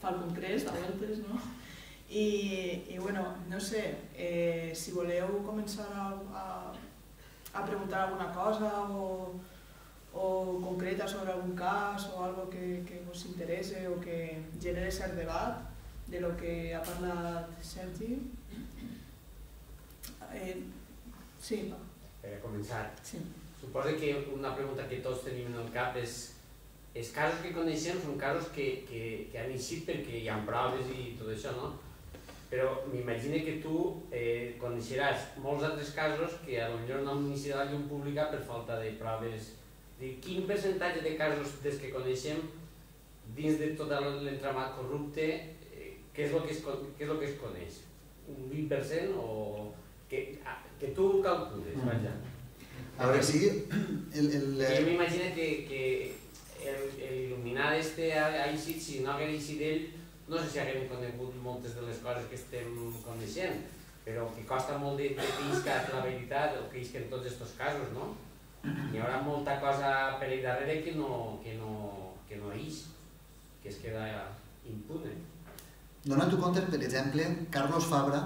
fa el concret, a voltes, no? I, i bueno, no sé, eh, si voleu començar a, a, a preguntar alguna cosa o, o concreta sobre algun cas o algo que, que us interesse o que genere cert debat, de lo que ha parlat Sergi. Eh, sí, Per començar, sí. suposo que una pregunta que tots tenim en el cap és els casos que coneixem són casos que, que, que han eixit perquè hi ha proves i tot això, no? Però m'imagino que tu eh, coneixeràs molts altres casos que a lo millor no han iniciat la llum pública per falta de proves. De quin percentatge de casos des que coneixem dins de tot l'entramat corrupte què és el que es, què és el que es coneix? Un 20% o que, que tu calcules, vaja. A veure, sí, el... el... Jo m'imagino que, que el, el il·luminat este ha, si no hagués eixit ell, no sé si haguem conegut moltes de les coses que estem coneixent, però que costa molt de, de isca la veritat, o que isca en tots aquests casos, no? Hi haurà molta cosa per ahí darrere que no, que no, que no ix, que es queda impune. Dona tu compte, per exemple, Carlos Fabra,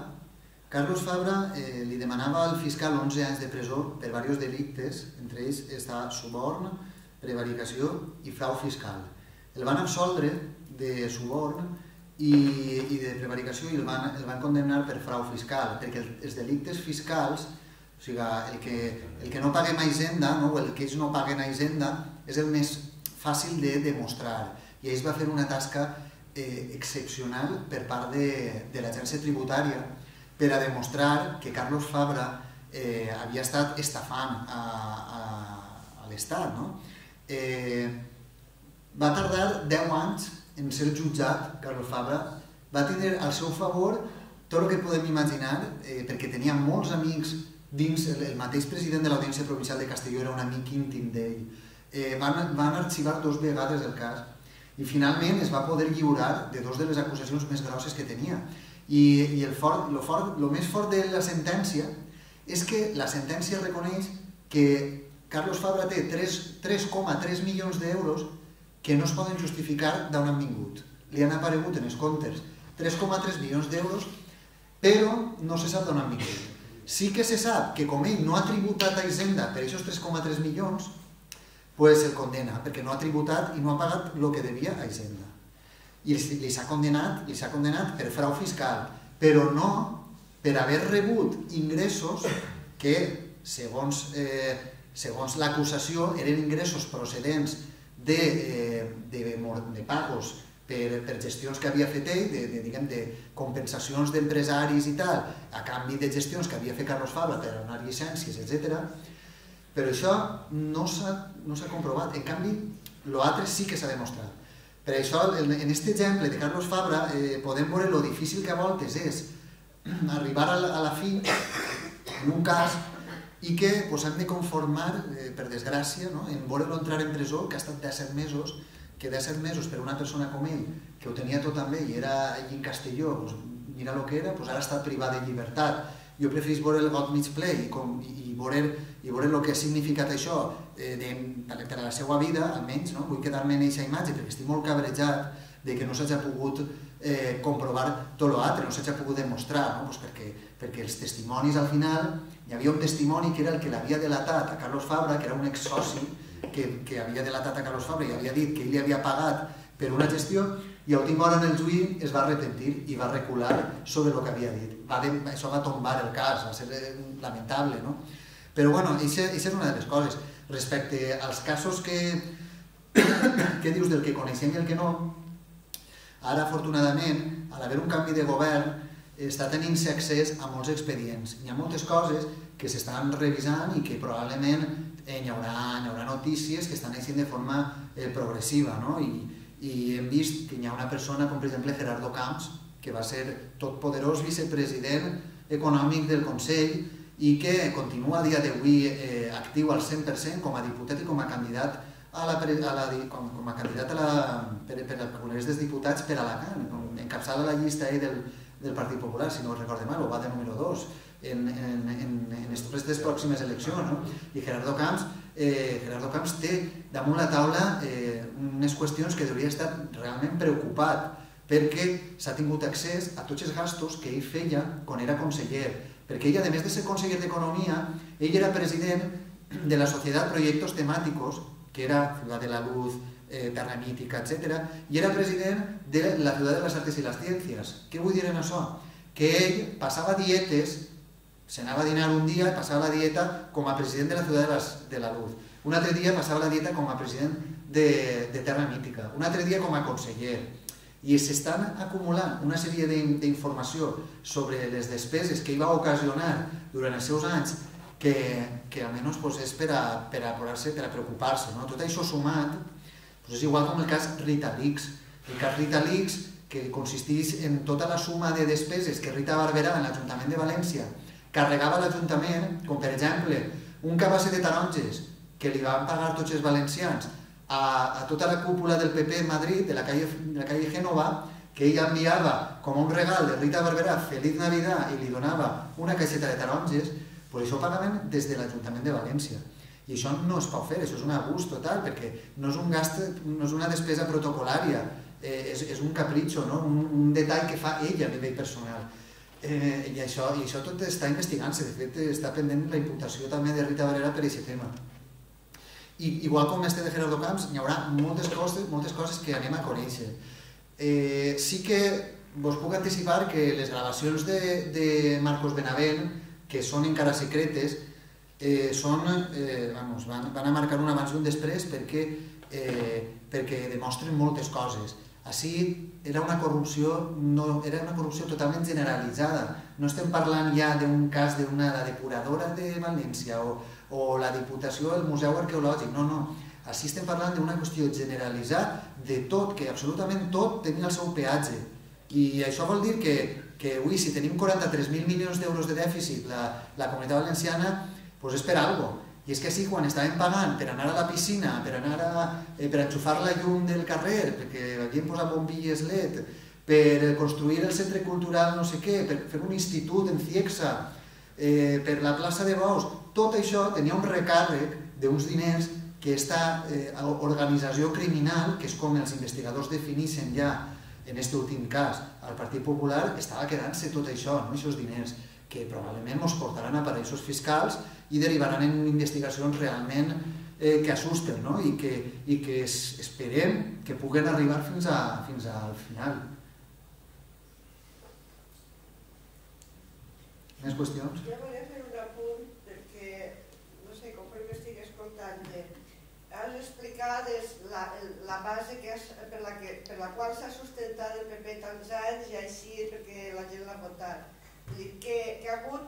Carlos Fabra eh, li demanava al fiscal 11 anys de presó per diversos delictes, entre ells està suborn, prevaricació i frau fiscal. El van absoldre de suborn i, i de prevaricació i el van, el van condemnar per frau fiscal, perquè els delictes fiscals, o sigui, el que, el que no paguem a Hisenda, no, o el que ells no paguen a Hisenda, és el més fàcil de demostrar. I ells va fer una tasca eh, excepcional per part de, de l'agència tributària per a demostrar que Carlos Fabra eh, havia estat estafant a, a, a l'Estat. No? Eh, va tardar 10 anys en ser jutjat, Carlos Fabra, va tenir al seu favor tot el que podem imaginar, eh, perquè tenia molts amics dins, el, el mateix president de l'Audiència Provincial de Castelló era un amic íntim d'ell. Eh, van, van arxivar dos vegades el cas i finalment es va poder lliurar de dos de les acusacions més grosses que tenia. I, i el, fort, lo fort, lo més fort de la sentència és que la sentència reconeix que Carlos Fabra té 3,3 milions d'euros que no es poden justificar d'on han vingut. Li han aparegut en els comptes 3,3 milions d'euros, però no se sap d'on han vingut. Sí que se sap que com ell no ha tributat a Hisenda per aquests 3,3 milions, pues el condena, perquè no ha tributat i no ha pagat el que devia a Hisenda i li s'ha condenat, li s'ha condenat per frau fiscal, però no per haver rebut ingressos que, segons, eh, segons l'acusació, eren ingressos procedents de, eh, de, de pagos per, per gestions que havia fet ell, de, de, diguem, de compensacions d'empresaris i tal, a canvi de gestions que havia fet Carlos Fabra per donar llicències, etc. Però això no s'ha no comprovat. En canvi, l'altre sí que s'ha demostrat. Per això, en aquest exemple de Carlos Fabra, eh, podem veure lo difícil que a voltes és arribar a la, a la fi en un cas i que pues, hem de conformar, eh, per desgràcia, no? en veure-lo entrar en presó, que ha estat 17 mesos, que 17 mesos per una persona com ell, que ho tenia tot amb ell i era allí en Castelló, pues, mira el que era, pues ara està privat de llibertat. Jo preferís veure el God Meets Play i, com, i, i veure i veure el que ha significat això eh, de, per a la seva vida, almenys, no? vull quedar-me en aquesta imatge perquè estic molt cabrejat de que no s'hagi pogut eh, comprovar tot l'altre, no s'hagi pogut demostrar, no? pues perquè, perquè els testimonis al final, hi havia un testimoni que era el que l'havia delatat a Carlos Fabra, que era un exsoci que, que havia delatat a Carlos Fabra i havia dit que ell li havia pagat per una gestió i a última hora en el juí es va arrepentir i va recular sobre el que havia dit. Va de, això va tombar el cas, va ser eh, lamentable, no? Però bueno, això és una de les coses. Respecte als casos que, que dius del que coneixem i el que no, ara afortunadament, a l'haver un canvi de govern, està tenint-se accés a molts expedients. Hi ha moltes coses que s'estan revisant i que probablement eh, hi, haurà, hi haurà notícies que estan eixint de forma eh, progressiva. No? I, I hem vist que hi ha una persona com per exemple Gerardo Camps, que va ser totpoderós vicepresident econòmic del Consell i que continua a dia d'avui eh, actiu al 100% com a diputat i com a candidat a la, a la, com, com a candidat a la, per, per al Congrés dels Diputats per Alacant, encapçala la llista eh, del, del Partit Popular, si no ho recorde mal, o va de número 2 en, en, en, en aquestes pròximes eleccions. No? I Gerardo Camps, eh, Gerardo Camps té damunt la taula eh, unes qüestions que hauria estat realment preocupat perquè s'ha tingut accés a tots els gastos que ell feia quan era conseller, perquè ell, a més de ser conseller d'Economia, ell era president de la Societat Proyectos Temáticos, que era Ciudad de la Luz, eh, Terra Mítica, etc. i era president de la Ciutat de les Artes i les Ciències. Què vull dir en això? Que ell passava dietes, s'anava a dinar un dia, passava la dieta com a president de la Ciutat de, les, de la Luz. Un altre dia passava la dieta com a president de, de Terra Mítica. Un altre dia com a conseller i s'estan acumulant una sèrie d'informació sobre les despeses que hi va ocasionar durant els seus anys que, que almenys pues, és per a, per a, per a preocupar-se. No? Tot això sumat pues, és igual com el cas Rita Lix. El cas Rita Lix, que consisteix en tota la suma de despeses que Rita Barberà en l'Ajuntament de València carregava l'Ajuntament, com per exemple un cabasser de taronges que li van pagar tots els valencians a, a tota la cúpula del PP en Madrid, de la calle, de la calle Génova, que ella enviava com un regal de Rita Barberà Feliz Navidad i li donava una caixeta de taronges, pues això ho pagaven des de l'Ajuntament de València. I això no es pot fer, això és un abús total, perquè no és un gast, no és una despesa protocolària, eh, és, és un capritxo, no? un, un detall que fa ella a nivell personal. Eh, i, això, I això tot està investigant-se, de fet està pendent la imputació també de Rita Barberà per aquest tema. I, igual com este de Gerardo Camps, hi haurà moltes coses, moltes coses que anem a conèixer. Eh, sí que vos puc anticipar que les gravacions de, de Marcos Benavent, que són encara secretes, eh, són, eh, vamos, van, van a marcar un abans i un després perquè, eh, perquè demostren moltes coses. Així era una corrupció, no, era una corrupció totalment generalitzada. No estem parlant ja d'un cas d'una la depuradora de València o, o la Diputació del Museu Arqueològic, no, no. Així estem parlant d'una qüestió generalitzada de tot, que absolutament tot tenia el seu peatge. I això vol dir que, que avui, si tenim 43.000 milions d'euros de dèficit la, la comunitat valenciana, doncs és per algo. I és que sí, quan estàvem pagant per anar a la piscina, per anar a, eh, per enxufar la llum del carrer, perquè havíem posat bombilles LED, per construir el centre cultural no sé què, per fer un institut en Ciexa, eh, per la plaça de Bous, tot això tenia un recàrrec d'uns diners que aquesta eh, organització criminal, que és com els investigadors defineixen ja en aquest últim cas al Partit Popular, estava quedant-se tot això, no? aquests diners, que probablement ens portaran a paraïsos fiscals i derivaran en investigacions realment eh, que assusten no? I, que, i que es, esperem que puguen arribar fins, a, fins al final. Més qüestions? Jo volia fer un apunt perquè, no sé, conforme estic escoltant, de, has explicat la, la base que has, per, la que, per la qual s'ha sustentat el PP tants anys i així perquè la gent l'ha votat. Que, que ha hagut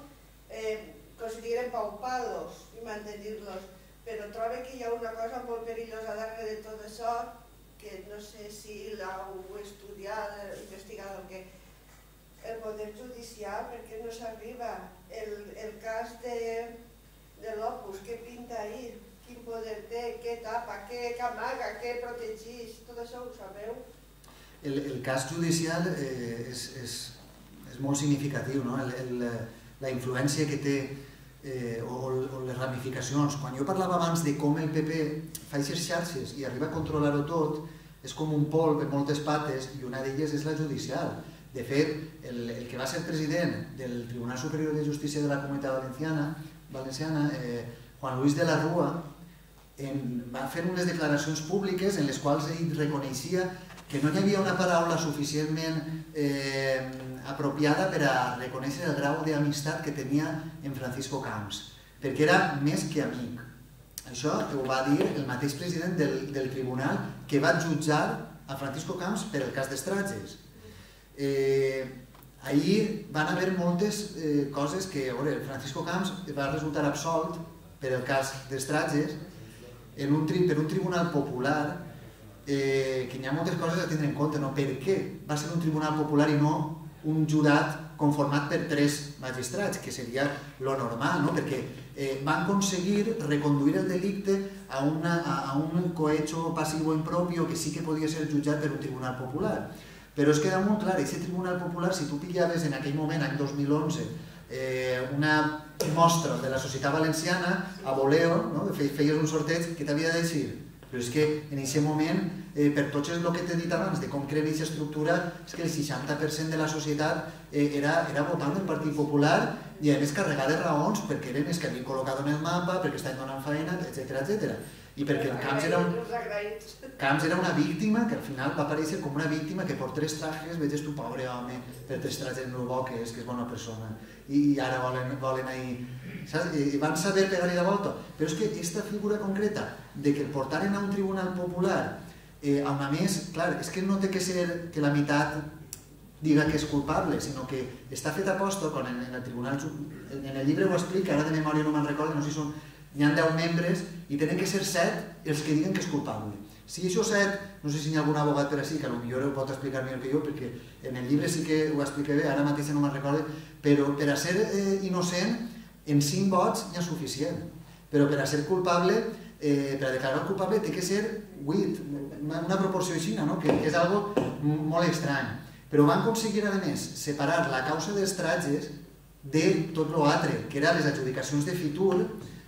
eh, consideren paupados i mantenir-los, però trobo que hi ha una cosa molt perillosa darrere de tot això, que no sé si l'heu estudiat, investigat o què, el poder judicial, perquè no s'arriba. El, el cas de, de l'Opus, què pinta ahir? Quin poder té? Què tapa? Què, què amaga? Què protegeix? Tot això ho sabeu? El, el cas judicial eh, és, és, és molt significatiu, no? el, el, la influència que té eh, o, o les ramificacions. Quan jo parlava abans de com el PP fa aquestes xarxes i arriba a controlar-ho tot, és com un pol de moltes pates i una d'elles és la judicial. De fet, el, el que va ser president del Tribunal Superior de Justícia de la Comunitat Valenciana, valenciana eh, Juan Luis de la Rúa, en, va fer unes declaracions públiques en les quals ell reconeixia que no hi havia una paraula suficientment eh, apropiada per a reconèixer el grau d'amistat que tenia en Francisco Camps, perquè era més que amic. Això ho va dir el mateix president del, del tribunal que va jutjar a Francisco Camps per el cas d'Estratges. Eh, ahir van haver moltes eh, coses que, a veure, Francisco Camps va resultar absolt per el cas d'Estratges en un, per un tribunal popular eh, que hi ha moltes coses a tindre en compte, no? Per què va ser un tribunal popular i no un jurat conformat per tres magistrats, que seria lo normal, no? perquè eh, van aconseguir reconduir el delicte a, una, a, a un cohecho passivo impropio que sí que podia ser jutjat per un tribunal popular. Però es queda molt clar, aquest tribunal popular, si tu pillaves en aquell moment, any 2011, eh, una mostra de la societat valenciana, a voleo, no? feies un sorteig, que t'havia de dir? Però és que en aquest moment, eh, per tots el que t'he dit abans, de com creen aquesta estructura, és que el 60% de la societat eh, era, era votant del Partit Popular i a més carregar de raons perquè eren els que havien col·locat en el mapa, perquè estaven donant feina, etc etc. I perquè el Camps era, un, Camps era una víctima que al final va aparèixer com una víctima que per tres trajes veges tu, pobre home, per tres trajes no bo que és, que és bona persona. I, i ara volen, volen ahir saps? I van saber pegar-li la volta. Però és que aquesta figura concreta de que el portaren a un tribunal popular, eh, a més, clar, és que no té que ser que la meitat diga que és culpable, sinó que està fet a posto, quan en, en el tribunal, en el llibre ho explica, ara de memòria no me'n recordo, no sé si són, n'hi ha 10 membres i tenen que ser 7 els que diguen que és culpable. Si això 7, no sé si hi ha algun abogat per així, que potser ho pot explicar millor que jo, perquè en el llibre sí que ho explica bé, ara mateix no me'n recordo, però per a ser eh, innocent en 5 vots n'hi ha suficient, però per a ser culpable eh, per a declarar culpable té que ser 8, una, proporció així, no? que, que és algo molt estrany. Però van aconseguir, a més, separar la causa dels tratges de tot l'altre, que eren les adjudicacions de Fitur,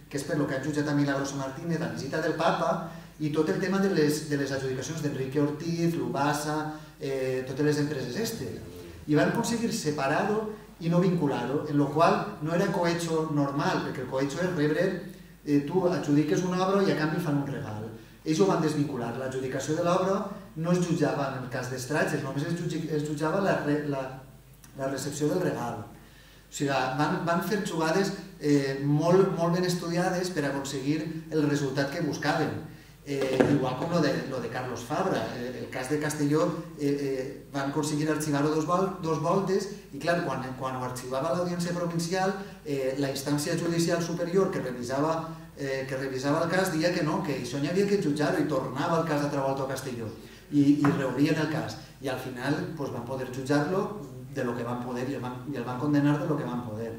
que és per lo que ha jutjat a Milagrosa Martínez, la visita del papa, i tot el tema de les, de les adjudicacions d'Enrique Ortiz, Lubasa, eh, totes les empreses estes. I van aconseguir separar-ho i no vincular-ho, en lo qual no era cohecho normal, perquè el cohecho és rebre, eh, tu adjudiques una obra i a canvi fan un regal. Ells ho van desvincular, l'adjudicació de l'obra no es jutjava en el cas d'estratges, només es, es jutjava la, la, la recepció del regal. O sigui, van, van fer jugades eh, molt, molt ben estudiades per aconseguir el resultat que buscaven. Eh, igual com lo de, lo de Carlos Fabra, eh, el cas de Castelló eh, eh, van aconseguir arxivar-ho dos, dos voltes i clar, quan, quan ho arxivava provincial, eh, la instància judicial superior que revisava, eh, que revisava el cas dia que no, que això n'hi que jutjar-ho i tornava el cas a treballar a Castelló i, i el cas. I al final pues, van poder jutjar-lo de lo que van poder i el van, i el van condenar de lo que van poder.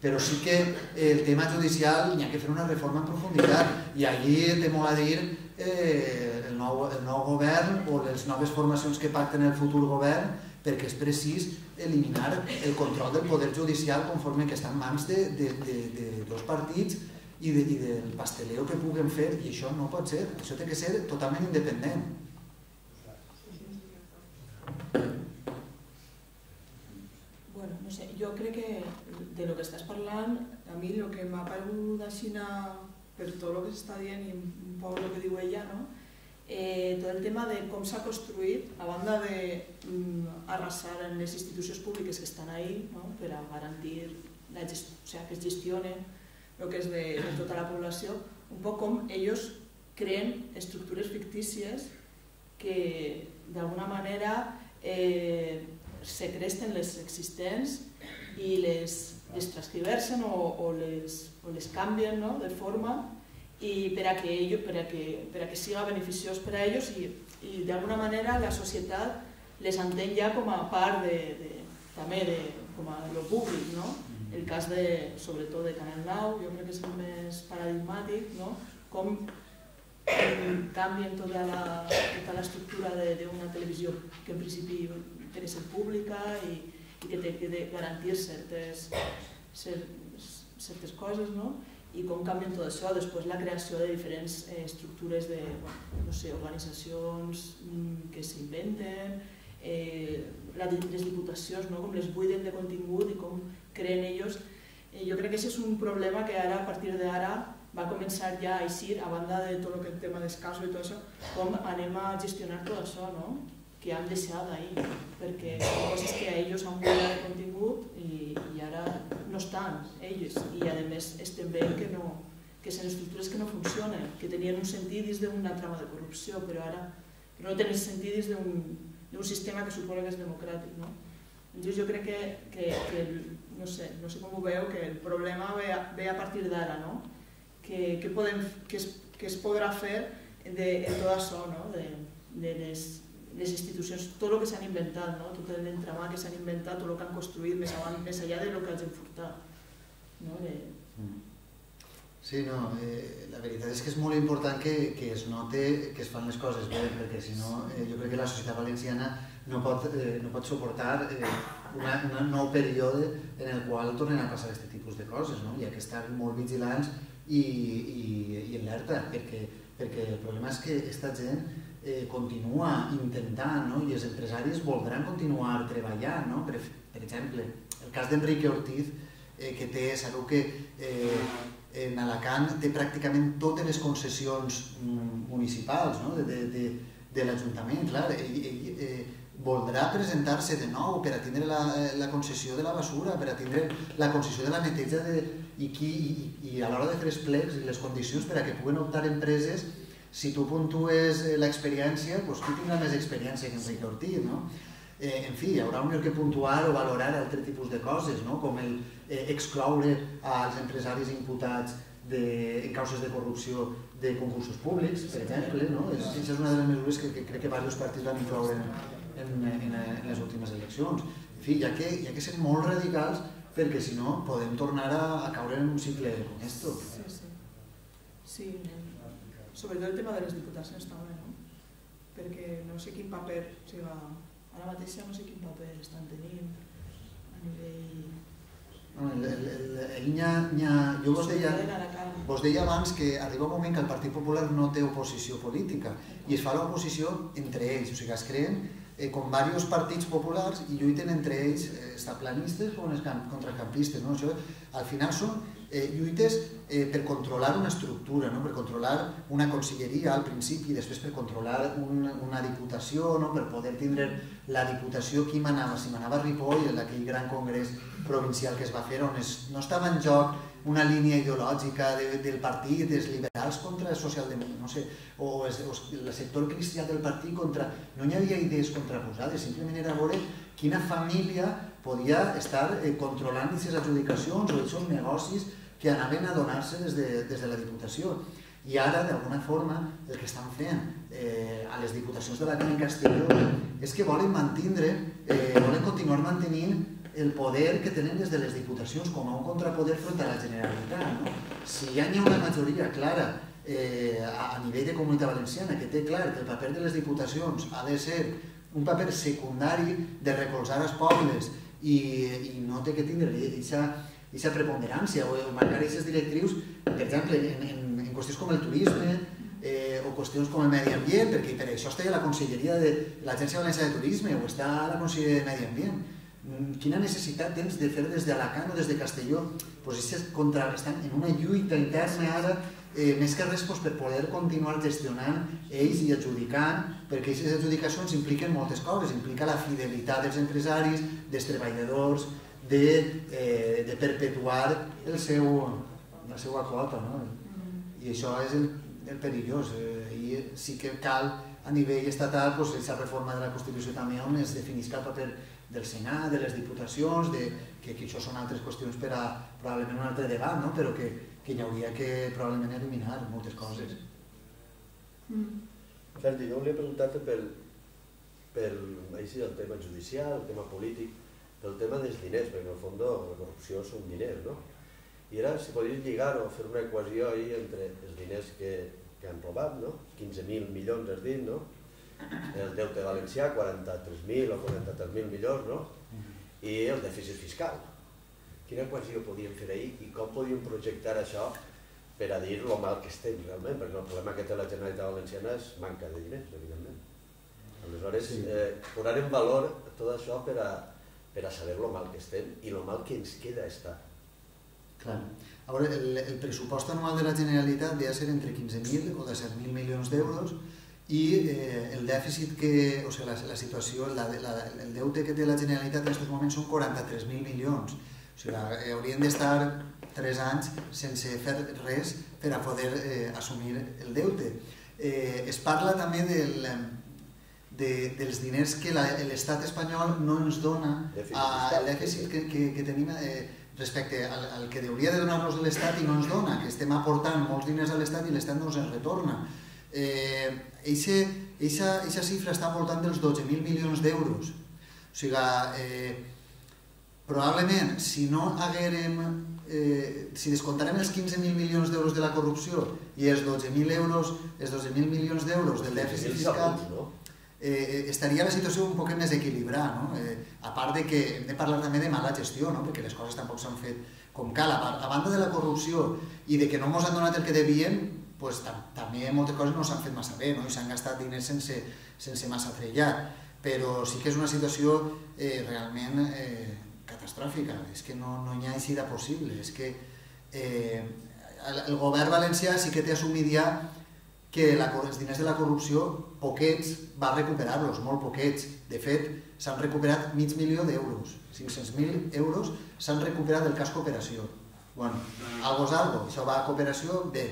Però sí que el tema judicial n'hi que fer una reforma en profunditat. I allí té molt a dir eh, el, nou, el nou govern o les noves formacions que pacten el futur govern perquè és precís eliminar el control del poder judicial conforme que està en mans de, de, de, de dos partits i, de, i del pasteleo que puguen fer i això no pot ser, això té que ser totalment independent. Bueno, no sé, jo crec que de lo que estàs parlant, a mi el que m'ha paregut així per tot el que s'està dient i un poc el que diu ella, no? eh, tot el tema de com s'ha construït, a banda de mm, arrasar en les institucions públiques que estan ahí no? per a garantir la gest o sea, que es gestionen el que és de, de tota la població, un poc com ells creen estructures fictícies que d'alguna manera eh, segresten les existents i les, les transcriversen o, o, les, o les canvien no? de forma i per a que, ellos, per a que, per a que siga beneficiós per a ells i, i d'alguna manera la societat les entén ja com a part de, de, també de, com a lo públic, no? El cas de, sobretot de Canal Now, jo crec que és el més paradigmàtic, no? Com canvien tota la, tota l'estructura d'una televisió que en principi té que ser pública i, i que té que garantir certes, certes coses, no? I com canvien tot això, després la creació de diferents eh, estructures de bueno, no sé, organitzacions mm, que s'inventen, eh, les diputacions, no? com les buiden de contingut i com creen ells. Eh, jo crec que això és un problema que ara, a partir d'ara, va començar ja a eixir, a banda de tot el que el tema d'escaso i tot això, com anem a gestionar tot això, no? Que han deixat ahí, perquè coses que a ells han buidat de contingut i, i ara no estan ells, i a més estem veient que no, que són estructures que no funcionen, que tenien un sentit dins d'una trama de corrupció, però ara no tenen sentit dins d'un sistema que suposa que és democràtic. No? Llavors jo crec que, que, que no, sé, no sé com ho veu, que el problema ve a, ve a partir d'ara, no? que, que, que, es, que es podrà fer de, de tot això, no? de, de les, les institucions, tot el que s'han inventat, no? tot l'entramà que s'han inventat, tot el que han construït més, avant, més allà de lo que els hem furtat. No? De... Mm. Sí, no, eh, la veritat és que és molt important que, que es note que es fan les coses bé, perquè si no, eh, jo crec que la societat valenciana no pot, eh, no pot suportar eh, una, un nou període en el qual tornen a passar aquest tipus de coses, no? i ha que estar molt vigilants i, i, i alerta, perquè, perquè el problema és que aquesta gent eh, continua intentant no? i els empresaris voldran continuar treballant. No? Per, per exemple, el cas d'Enrique Ortiz, eh, que té, sabeu que eh, en Alacant té pràcticament totes les concessions mm, municipals no? de, de, de, de l'Ajuntament, clar, ell, ell eh, voldrà presentar-se de nou per a tindre la, la concessió de la basura, per a tindre la concessió de la neteja de, i, qui, i, i a l'hora de fer els plecs i les condicions per a que puguen optar empreses, si tu puntues eh, l'experiència, doncs qui tindrà més experiència que Enrique Ortiz, no? Eh, en fi, hi haurà un que puntuar o valorar altre tipus de coses, no? com el eh, excloure als empresaris imputats de, en causes de corrupció de concursos públics, per exemple. No? És, és una de les mesures que, que crec que diversos partits van incloure en, en, en, en les últimes eleccions. En fi, hi ha que, hi ha que ser molt radicals perquè si no podem tornar a, a caure en un cicle com esto. Sí, sí. Sí, sobretot el tema de les diputacions també, no? Perquè no sé quin paper, o sigui, ara mateix no sé quin paper estan tenint a nivell... No, el, el, el, el, nya, nya, jo vos deia, vos deia abans que arriba un moment que el Partit Popular no té oposició política i es fa l'oposició entre ells, o sigui, es creen eh, com diversos partits populars i lluiten entre ells, eh, estaplanistes o contracampistes, no? Això, al final són eh, lluites eh, per controlar una estructura, no? per controlar una conselleria al principi i després per controlar un, una diputació, no? per poder tindre la diputació qui manava, si manava Ripoll, en aquell gran congrés provincial que es va fer, on es, no estava en joc una línia ideològica de, del partit, dels liberals contra els socialdemòcrates, no sé, o, es, o el sector cristià del partit contra... No hi havia idees contraposades, simplement era veure quina família podia estar eh, controlant aquestes adjudicacions o aquests negocis que anaven a donar-se des, de, des de la Diputació. I ara, d'alguna forma, el que estan fent eh, a les diputacions de la Cana i Castelló és que volen mantindre, eh, volen continuar mantenint el poder que tenen des de les diputacions com a un contrapoder front a la Generalitat. No? Si ja hi ha una majoria clara eh, a, a nivell de comunitat valenciana que té clar que el paper de les diputacions ha de ser un paper secundari de recolzar els pobles i, i no té que tindre aquesta preponderància o marcar aquestes directrius, per exemple, en, en, en qüestions com el turisme eh, o qüestions com el medi ambient, perquè per això està la Conselleria de l'Agència Valenciana de Turisme o està la Conselleria de Medi Ambient. Mm, Quina necessitat tens de fer des d'Alacant o des de Castelló? Pues és contra, estan en una lluita interna ara eh, més que res doncs, per poder continuar gestionant ells i adjudicant, perquè aquestes adjudicacions impliquen moltes coses, implica la fidelitat dels empresaris, dels treballadors, de, eh, de perpetuar el seu, la seva quota. No? I això és el, el perillós. Eh, I sí que cal a nivell estatal doncs, aquesta reforma de la Constitució també on es definisca el paper del Senat, de les diputacions, de, que, que això són altres qüestions per a probablement un altre debat, no? però que, que hi hauria que probablement eliminar moltes coses. Mm. Ferdi, jo volia preguntar-te pel, pel així, el tema judicial, el tema polític, pel tema dels diners, perquè en el fons la corrupció són diners, no? I era si podies lligar o fer una equació ahí entre els diners que, que han robat, no? 15.000 milions has dit, no? El deute valencià, 43.000 o 43.000 milions, no? I el dèficit fiscal. Quina equació podíem fer ahir i com podíem projectar això per a dir lo mal que estem realment, perquè el problema que té la Generalitat Valenciana és manca de diners, evidentment. Aleshores, Sí. eh, posar en valor tot això per a, per a saber lo mal que estem i lo mal que ens queda estar. Clar. A veure, el, el pressupost anual de la Generalitat a ser entre 15.000 o 17.000 milions d'euros i eh, el dèficit que, o sigui, la, la situació, la, la, el deute que té la Generalitat en aquests moments són 43.000 milions. O sigui, eh, haurien d'estar 3 anys sense fer res per a poder eh, assumir el deute. Eh, es parla també del, de, dels diners que l'estat espanyol no ens dona Dèficit a, fiscal. el dèficit que, que, que tenim eh, respecte al, al que hauria de donar-nos l'Estat i no ens dona, que estem aportant molts diners a l'Estat i l'Estat no ens en retorna. Eh, eixe, eixa, eixa xifra està al voltant dels 12.000 milions d'euros. O sigui, eh, probablement, si no haguérem, eh, si descontarem els 15.000 milions d'euros de la corrupció i els 12.000 euros, els 12.000 milions d'euros del dèficit 15.000 fiscal, segons, no? Eh, estaria la situació un poc més equilibrada, no? eh, a part de que hem de parlar també de mala gestió, no? perquè les coses tampoc s'han fet com cal, a, part- a banda de la corrupció i de que no ens han donat el que devien, pues, tam també moltes coses no s'han fet massa bé no? i s'han gastat diners sense, sense massa trellat, però sí que és una situació eh, realment eh, catastròfica, és que no, no hi ha eixida possible, és que eh, el, el govern valencià sí que té assumit ja que la, els diners de la corrupció, poquets, va recuperar-los, molt poquets. De fet, s'han recuperat mig milió d'euros. 500.000 euros s'han recuperat del cas cooperació. Bueno, algo és algo, això va a cooperació, bé,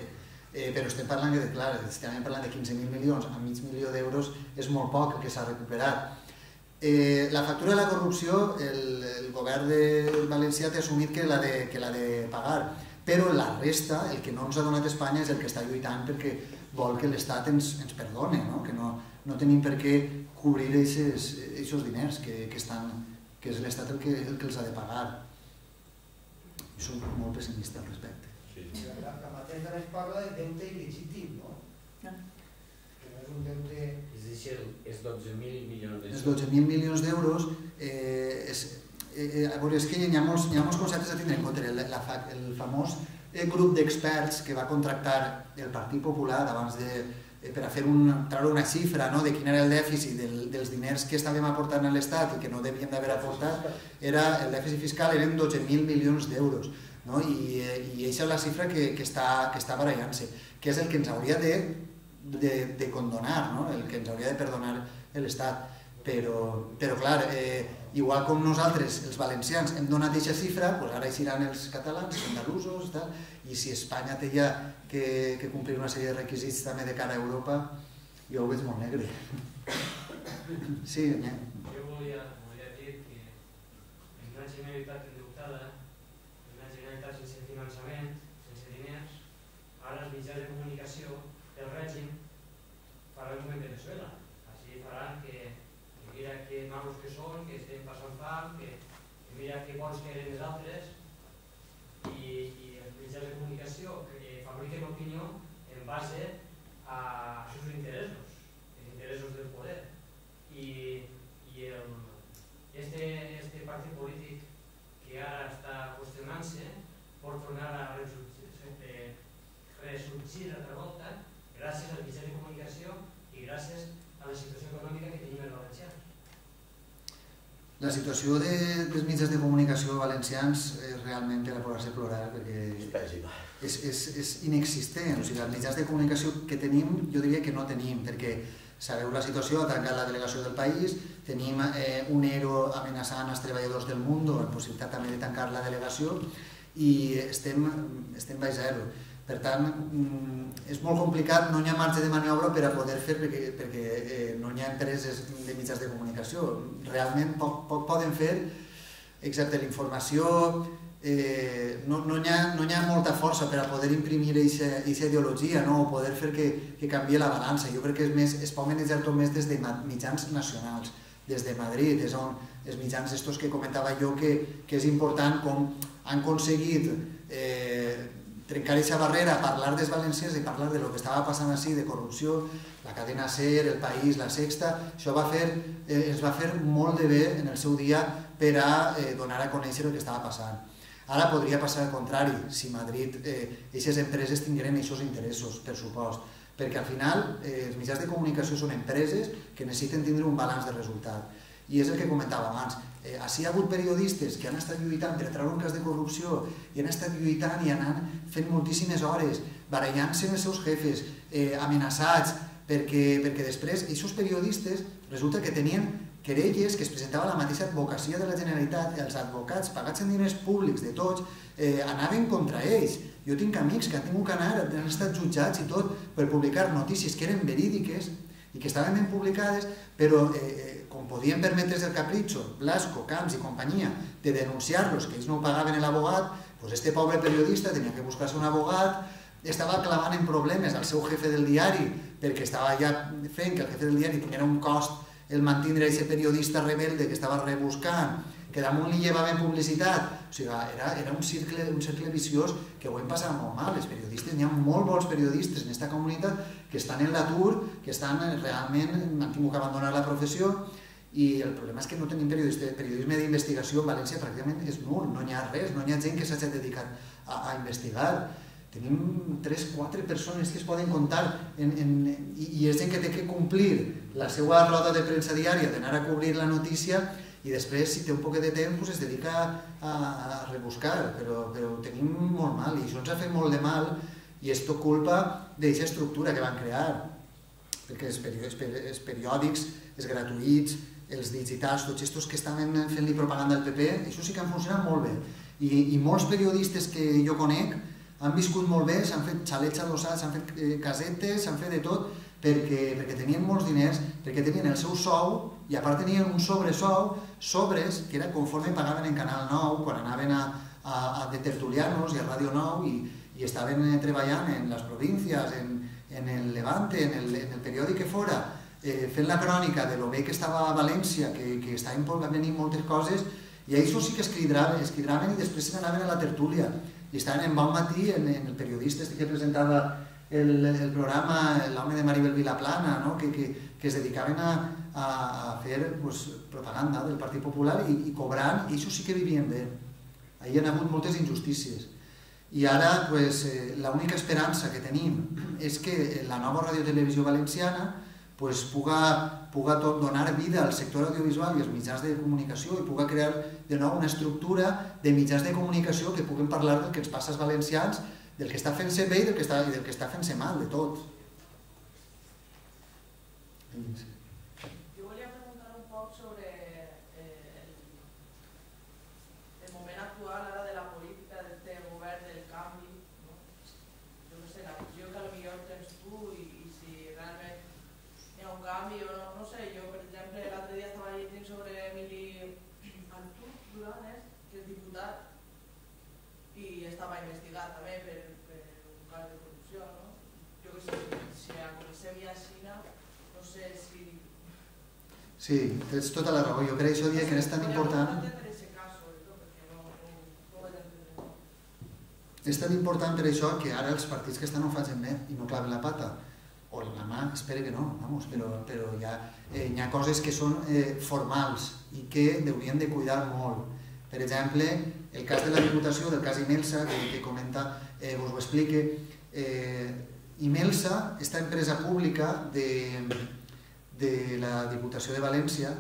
eh, però estem parlant de, clar, estem parlant de 15.000 milions, a mig milió d'euros és molt poc el que s'ha recuperat. Eh, la factura de la corrupció, el, el govern de Valencià té assumit que l'ha de, que l'ha de pagar, però la resta, el que no ens ha donat Espanya és el que està lluitant perquè vol que l'Estat ens, ens perdone, no? que no, no tenim per què cobrir aquests diners que, que, estan, que és l'Estat el, que, el que els ha de pagar. Jo soc molt pessimista al respecte. Sí. La, la mateixa ens parla de deute il·legítim, no? és un deute És a dir, és 12.000 milions d'euros. 12.000 milions d'euros, eh, és, eh, eh, a veure, és que hi ha molts, hi ha molts conceptes a tindre en compte. El, la, el famós eh, grup d'experts que va contractar el Partit Popular abans de, eh, per a fer un, treure una xifra no, de quin era el dèficit del, dels diners que estàvem aportant a l'Estat i que no devíem d'haver aportat, era, el dèficit fiscal eren 12.000 milions d'euros. No? I, eh, I aquesta és la xifra que, que, està, que està barallant-se, que és el que ens hauria de, de, de condonar, no? el que ens hauria de perdonar l'Estat. Però, però clar, eh, igual com nosaltres, els valencians, hem donat aquesta xifra, doncs ara hi seran els catalans, els andalusos, tal, i si Espanya té ja que, que complir una sèrie de requisits també de cara a Europa, jo ho veig molt negre. Sí, eh? Jo volia, volia dir que en una Generalitat endeutada, en una Generalitat sense finançament, sense diners, ara els mitjans de comunicació del règim faran com en Venezuela. Faran que, malos que són, que estem passant fam, que, que mira que bons que eren els altres, i, i els mitjans de comunicació que fabriquen opinió en base a sus interessos, els interessos del poder. I, i el, este, este partit polític que ara està qüestionant-se pot tornar a resurgir, eh, resurgir altra volta gràcies als mitjans de comunicació i gràcies a la situació econòmica que tenim els valencians. La situació de, dels mitjans de comunicació valencians és realment per a posar-se a plorar perquè És és, és, és inexistent. O sigui, els mitjans de comunicació que tenim, jo diria que no tenim, perquè sabeu la situació, ha tancat la delegació del país, tenim eh, un ERO amenaçant els treballadors del món, amb possibilitat també de tancar la delegació, i estem, estem baix zero. Per tant, mm, és molt complicat, no hi ha marge de maniobra per a poder fer, perquè, perquè eh, no hi ha empreses de mitjans de comunicació. Realment poc, poc poden fer, excepte la informació, eh, no, no, hi ha, no hi ha molta força per a poder imprimir aquesta ideologia no? o poder fer que, que canvi la balança. Jo crec que és més, es pot manejar tot més des de mitjans nacionals, des de Madrid, és on els mitjans estos que comentava jo que, que és important com han aconseguit eh, trencar aquesta barrera, parlar dels valencians i parlar de lo que estava passant així, de corrupció, la cadena SER, el País, la Sexta, això va fer, eh, ens va fer molt de bé en el seu dia per a eh, donar a conèixer el que estava passant. Ara podria passar el contrari, si Madrid, eh, aquestes empreses tingueren aquests interessos, per supost, perquè al final eh, els mitjans de comunicació són empreses que necessiten tindre un balanç de resultat. I és el que comentava abans, eh, així hi ha hagut periodistes que han estat lluitant per treure un cas de corrupció i han estat lluitant i anant fent moltíssimes hores, barallant-se amb els seus jefes, eh, amenaçats, perquè, perquè després aquests periodistes resulta que tenien querelles que es presentava la mateixa advocacia de la Generalitat, els advocats pagats en diners públics de tots, eh, anaven contra ells. Jo tinc amics que han tingut que anar, han estat jutjats i tot, per publicar notícies que eren verídiques i que estaven ben publicades, però eh, eh, com podien permetre's el capritxo, Blasco, Camps i companyia, de denunciar-los, que ells no pagaven l'abogat, doncs este pobre periodista tenia que buscar-se un abogat, estava clavant en problemes al seu jefe del diari, perquè estava ja fent que el jefe del diari tinguera un cost el mantindre aquest periodista rebelde que estava rebuscant, que damunt li llevaven publicitat, o sigui, era, era un, cercle, un cercle viciós que ho hem passat molt mal, els periodistes, n'hi ha molt bons periodistes en aquesta comunitat que estan en l'atur, que estan realment, han tingut que abandonar la professió, i el problema és que no tenim periodisme, periodisme d'investigació en València pràcticament és nul, no hi ha res, no hi ha gent que s'hagi dedicat a, a investigar. Tenim 3-4 persones que es poden comptar en, en, i, i és gent que té que complir la seva roda de premsa diària, d'anar a cobrir la notícia i després, si té un poc de temps, pues, es dedica a, a rebuscar, però, però ho tenim molt mal. I això ens ha fet molt de mal i és tot culpa d'aquesta estructura que van crear. Perquè els els periòdics, els gratuïts, els digitals, tots aquests que estaven fent-li propaganda al PP, això sí que han funcionat molt bé. I, i molts periodistes que jo conec han viscut molt bé, s'han fet xalets adossats, s'han fet eh, casetes, s'han fet de tot, perquè, perquè tenien molts diners, perquè tenien el seu sou i a part tenien un sobresou, sobres, que era conforme pagaven en Canal 9 quan anaven a, a, a de tertulianos i a Ràdio 9 i, i estaven treballant en les províncies, en, en el Levante, en el, en el periòdic que fora, eh, fent la crònica de lo bé que estava a València, que, que estaven venint moltes coses, i això sí que es cridaven, es cridaven i després se n'anaven a la tertúlia. I estaven en bon matí, en, en el periodista que presentava el, el programa L'home de Maribel Vilaplana, no? que, que, que es dedicaven a, a, a fer pues, propaganda del Partit Popular i, i cobrant, i això sí que vivien bé. Ahir hi ha hagut moltes injustícies. I ara pues, eh, l'única esperança que tenim és que la nova radiotelevisió valenciana pues, puga, puga tot donar vida al sector audiovisual i als mitjans de comunicació i puga crear de nou una estructura de mitjans de comunicació que puguen parlar del que ens passa als valencians, del que està fent-se bé i del que està, i del que està fent-se mal, de tot. Sí. Jo volia preguntar un poc sobre eh, el, el moment actual ara de la política del teu govern del canvi. No? Jo no sé, la visió que potser tens tu i, i si realment hi ha un canvi o no, no sé, jo per exemple l'altre dia estava llegint sobre Emili Artur Duranes, que és diputat i estava investigat també per, per un cas de corrupció, no? Jo que sé, si, si comencem ja a Xina, no sé si Sí, tens tota la raó. Jo per això dia que és tan important és tan important per això que ara els partits que estan ho facin bé i no claven la pata o la mà, espero que no, vamos, però, però hi, ha, eh, hi ha coses que són eh, formals i que haurien de cuidar molt. Per exemple, el cas de la Diputació, del cas Imelsa, que, que comenta, eh, us ho explique, eh, Imelsa, esta empresa pública de, de la Diputació de València,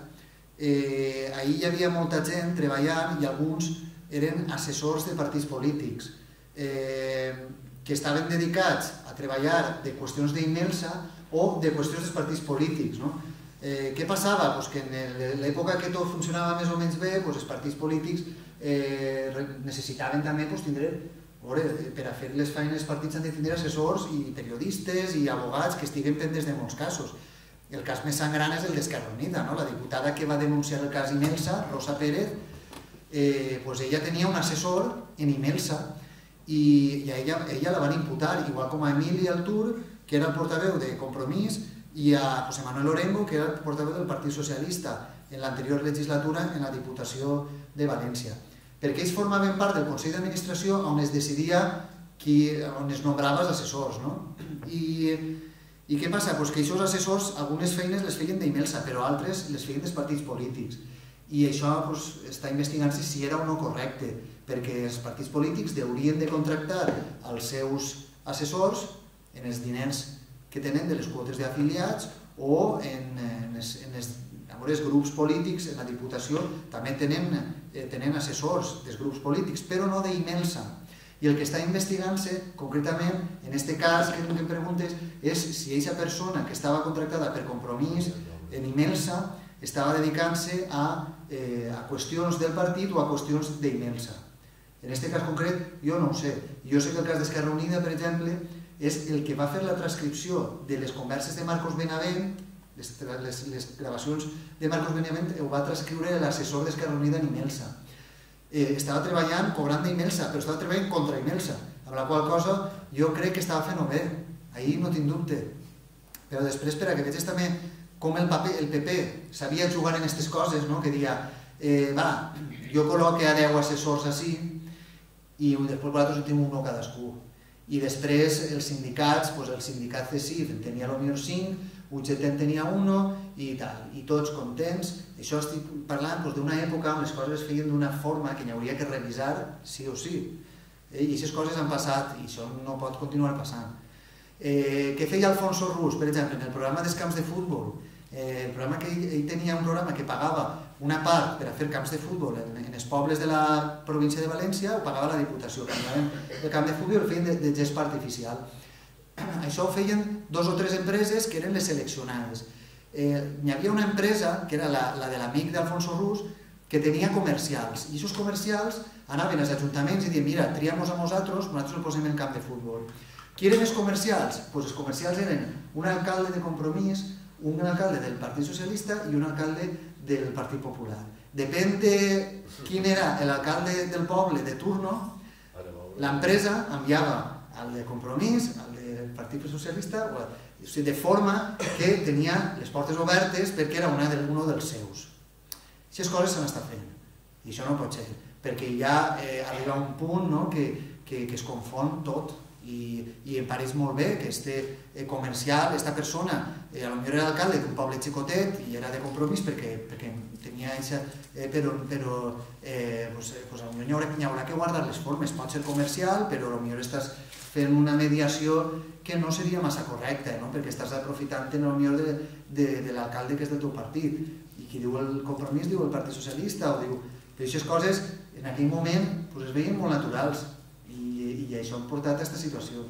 eh, ahir hi havia molta gent treballant i alguns eren assessors de partits polítics eh, que estaven dedicats a treballar de qüestions d'Imelsa o de qüestions dels partits polítics. No? Eh, què passava? Pues que en l'època que tot funcionava més o menys bé, pues els partits polítics eh, necessitaven també pues, tindre veure, per a fer les feines els partits han de tindre assessors i periodistes i abogats que estiguen pendents de molts casos. El cas més sangrant és el d'Esquerra Unida, no? la diputada que va denunciar el cas Imelsa, Rosa Pérez, eh, pues ella tenia un assessor en Imelsa i, i a ella, ella la van imputar, igual com a Emili Altur, que era el portaveu de Compromís, i a José Manuel Orengo, que era el portaveu del Partit Socialista en l'anterior legislatura en la Diputació de València. Perquè ells formaven part del Consell d'Administració on es decidia qui, on es nombrava els assessors. No? I, I què passa? Pues que aquests assessors algunes feines les feien d'Imelsa, però altres les feien dels partits polítics. I això pues, està investigant-se si era o no correcte perquè els partits polítics haurien de contractar els seus assessors en els diners que tenen de les quotes d'afiliats o en, en, els, en els, els grups polítics, en la Diputació també tenen, eh, tenen assessors dels grups polítics, però no d'Imelsa. I el que està investigant-se, concretament, en aquest cas que em preguntes, és si aquesta persona que estava contractada per compromís en Imelsa estava dedicant-se a, eh, a qüestions del partit o a qüestions d'Imelsa. En aquest cas concret, jo no ho sé. Jo sé que el cas d'Esquerra Unida, per exemple, és el que va fer la transcripció de les converses de Marcos Benavent, les, les, les gravacions de Marcos Benavent, ho va transcriure l'assessor d'Esquerra Unida en Imelsa. Eh, estava treballant cobrant d'Imelsa, però estava treballant contra Imelsa, amb la qual cosa jo crec que estava fent-ho bé. Ahir no tinc dubte. Però després, per a que veig també com el, paper, el PP sabia jugar en aquestes coses, no? que dia, eh, va, jo col·loque a 10 assessors així, i després vosaltres en tenim un cadascú. I després els sindicats, doncs el sindicat CECIF en tenia potser 5, UGT en tenia uno i tal, i tots contents. Això estic parlant doncs, d'una època on les coses es feien d'una forma que n'hi hauria que revisar sí o sí. Eh, I aquestes coses han passat i això no pot continuar passant. Eh, què feia Alfonso Rus, per exemple, en el programa dels camps de futbol? Eh, el programa que ell, ell tenia un programa que pagava una part per a fer camps de futbol en, en els pobles de la província de València ho pagava la Diputació, el camp de futbol el feien de, de gespa artificial. Això ho feien dos o tres empreses que eren les seleccionades. Eh, hi havia una empresa, que era la, la de l'amic d'Alfonso Rus, que tenia comercials, i aquests comercials anaven als ajuntaments i diuen mira, triamos a nosaltres, nosaltres el posem en camp de futbol. Qui eren els comercials? Pues els comercials eren un alcalde de Compromís, un alcalde del Partit Socialista i un alcalde del Partit Popular. Depèn de quin era l'alcalde del poble de turno, l'empresa enviava al de Compromís, al Partit Socialista, o, de forma que tenia les portes obertes perquè era una uno dels seus. Aquestes coses s'han estat fent, i això no pot ser, perquè ja eh, arriba un punt no, que, que, que es confon tot, i, i em pareix molt bé que este eh, comercial, esta persona, eh, lo millor era alcalde d'un poble xicotet i era de compromís perquè, perquè tenia eixa, eh, però, però eh, pues, eh, pues millor hi haurà que guardar les formes, pot ser comercial, però millor estàs fent una mediació que no seria massa correcta, no? perquè estàs aprofitant a lo millor de, de, de l'alcalde que és del teu partit i qui diu el compromís diu el Partit Socialista o diu... Però aquestes coses en aquell moment pues, es veien molt naturals i això ha portat a aquesta situació.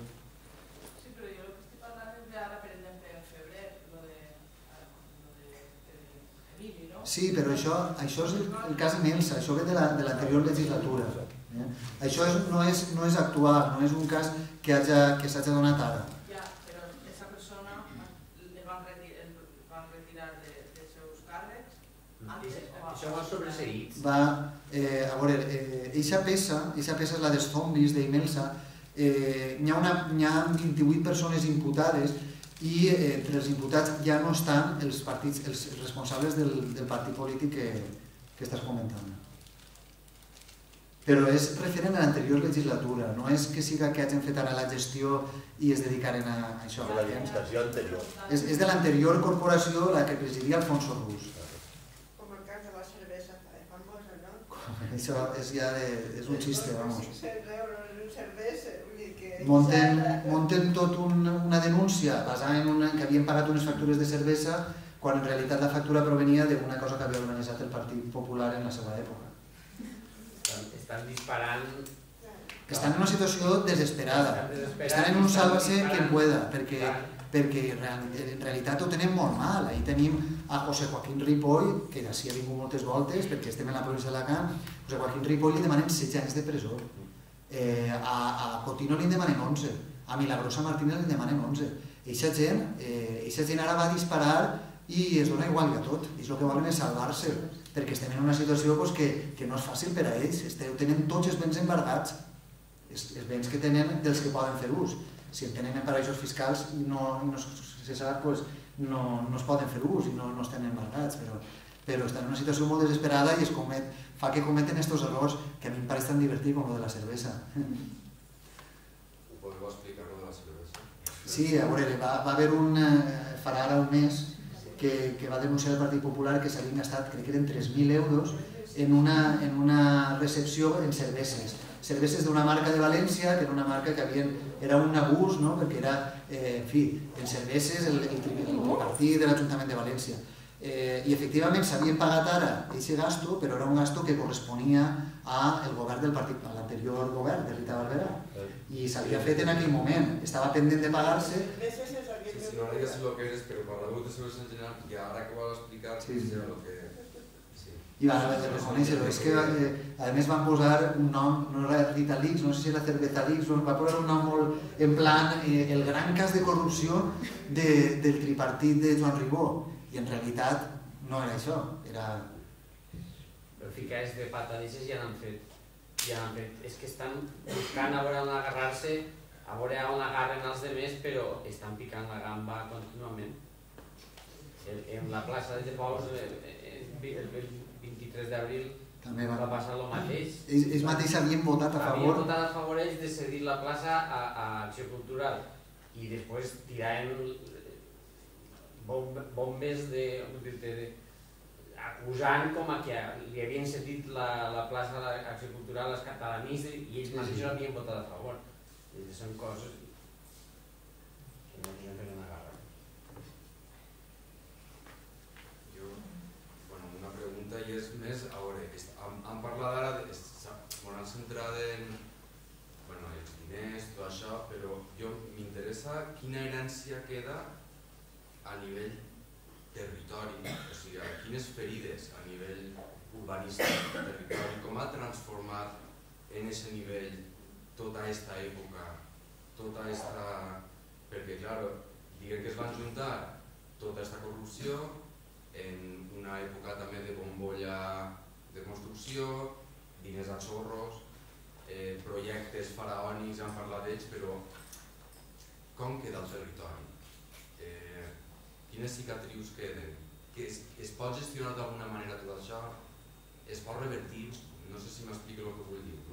Sí, però jo el que estic parlant és d'ara, per exemple, en febrer, lo de, lo de, de no? Sí, però això, això és el, el cas Melsa, això ve de l'anterior la, legislatura. Eh? Això és, no, és, no és actual, no és un cas que s'hagi que donat ara. Ja, però aquesta persona el van retirar, el van retirar de, de seus càrrecs antes o Això va sobreseït. Va, eh, a veure, eh, eixa peça, eixa peça és la dels zombis d'Imelsa, eh, hi, ha una, hi ha 28 persones imputades i eh, entre els imputats ja no estan els, partits, els responsables del, del partit polític que, que estàs comentant. Però és referent a l'anterior legislatura, no és que siga que hagin fet ara la gestió i es dedicaren a això. De l'administració anterior. És, és de l'anterior corporació la que presidia Alfonso Rus. Com el cas de la cervesa famosa, no? Això és ja de, és un xiste, vamos. 500 euros en cervesa, vull dir que... Monten, monten tot un, una denúncia basada en una, que havien pagat unes factures de cervesa quan en realitat la factura provenia d'una cosa que havia organitzat el Partit Popular en la seva època. Estan, estan disparant... Estan en una situació desesperada. Estan en un sálvase disparant. quien pueda, perquè, Clar. perquè en realitat ho tenen molt mal. Ahí tenim a José Joaquín Ripoll, que d'ací ha vingut moltes voltes, perquè estem en la província d'Alacant, José Joaquín Ripoll li demanen 16 anys de presó. Eh, a, a Cotino li en demanen 11, a Milagrosa Martínez li en demanen 11. Eixa gent, eh, eixa gent ara va disparar i es dona igual a tot, ells el que volen és salvar-se, perquè estem en una situació pues, que, que no és fàcil per a ells, esteu tenen tots els béns embargats, els, els béns que tenen dels que poden fer ús. Si en tenen en paraïsos fiscals no, no se sap, pues, no, no es poden fer ús i no, no estan embargats, però, però estan en una situació molt desesperada i es comet, fa que cometen estos errors que a mi em pareix tan divertit com lo de la cervesa. Ho podeu explicar lo de la cervesa? Sí, a veure, va, va haver un, eh, farà ara un mes que, que va denunciar el Partit Popular que s'havien gastat, crec que eren 3.000 euros, en una, en una recepció en cerveses. Cerveses d'una marca de València, que era una marca que havien, era un abús, no? perquè era, eh, en fi, en cerveses el, el, tri- el tripartit de l'Ajuntament de València. Eh, I efectivament s'havien pagat ara aquest gasto, però era un gasto que corresponia al govern del partit, a l'anterior govern de Rita Barberà. I s'havia fet en aquell moment, estava pendent de pagar-se Meses es havien Sí, de si no digues lo que eres, però per la de cervesa en general, que ara que ho has explicat, Sí, sí. lo que... Sí. i van haver de reconèixer-ho. És que, eh, a més, van posar un nom, no era Rita Lix, no sé si era Cerveza Lix, no, va posar un nom molt en plan eh, el gran cas de corrupció de, del tripartit de Joan Ribó. I en realitat no era això, era... Però ficades de patadisses ja n'han fet. Ja n'han fet. És que estan buscant a veure on agarrar-se, a veure on agarren els demés, però estan picant la gamba contínuament. En, la plaça de Paus, eh, eh, el, el 23 d'abril, També va va... passar el mateix. Ells, ells mateixos havien votat a Havien favor votat a favor ells de cedir la plaça a, a Acció Cultural i després tiraven bomb, bombes de, de, de, de, acusant com a que li havien cedit la, la plaça a l'Acció Cultural als catalanistes i ells mateixos havien votat a favor. I són coses que no ens en agarrar. Jo, bueno, una pregunta i és més, a veure, han, han parlat ara, de, bueno, han centrat en bueno, els diners, tot això, però jo m'interessa quina herència queda a nivell territori, o sigui, quines ferides a nivell urbanístic territori, com ha transformat en aquest nivell tota aquesta època, tota aquesta... Perquè, clar, diguem que es van juntar tota aquesta corrupció en una època també de bombolla de construcció, diners a xorros, eh, projectes faraònics, han parlat d'ells, però com queda el territori? Eh, quines cicatrius queden? Que es, es pot gestionar d'alguna manera tot això? Es pot revertir? No sé si m'explico el que vull dir.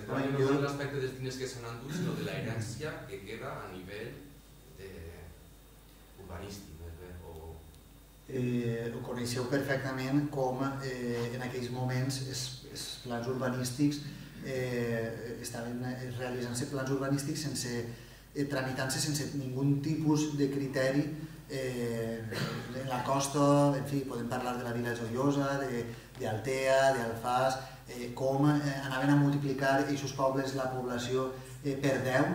Home, no és l'aspecte dels diners que s'han endut, sinó de l'herència que queda a nivell de... urbanístic, més bé, o... eh, ho coneixeu perfectament com eh, en aquells moments els, els plans urbanístics eh, estaven eh, realitzant-se plans urbanístics sense eh, tramitant-se sense ningun tipus de criteri eh, en la costa, en fi, podem parlar de la Vila Joiosa, de, de Altea, d'Alfàs, eh, com eh, anaven a multiplicar aquests pobles la població eh, per 10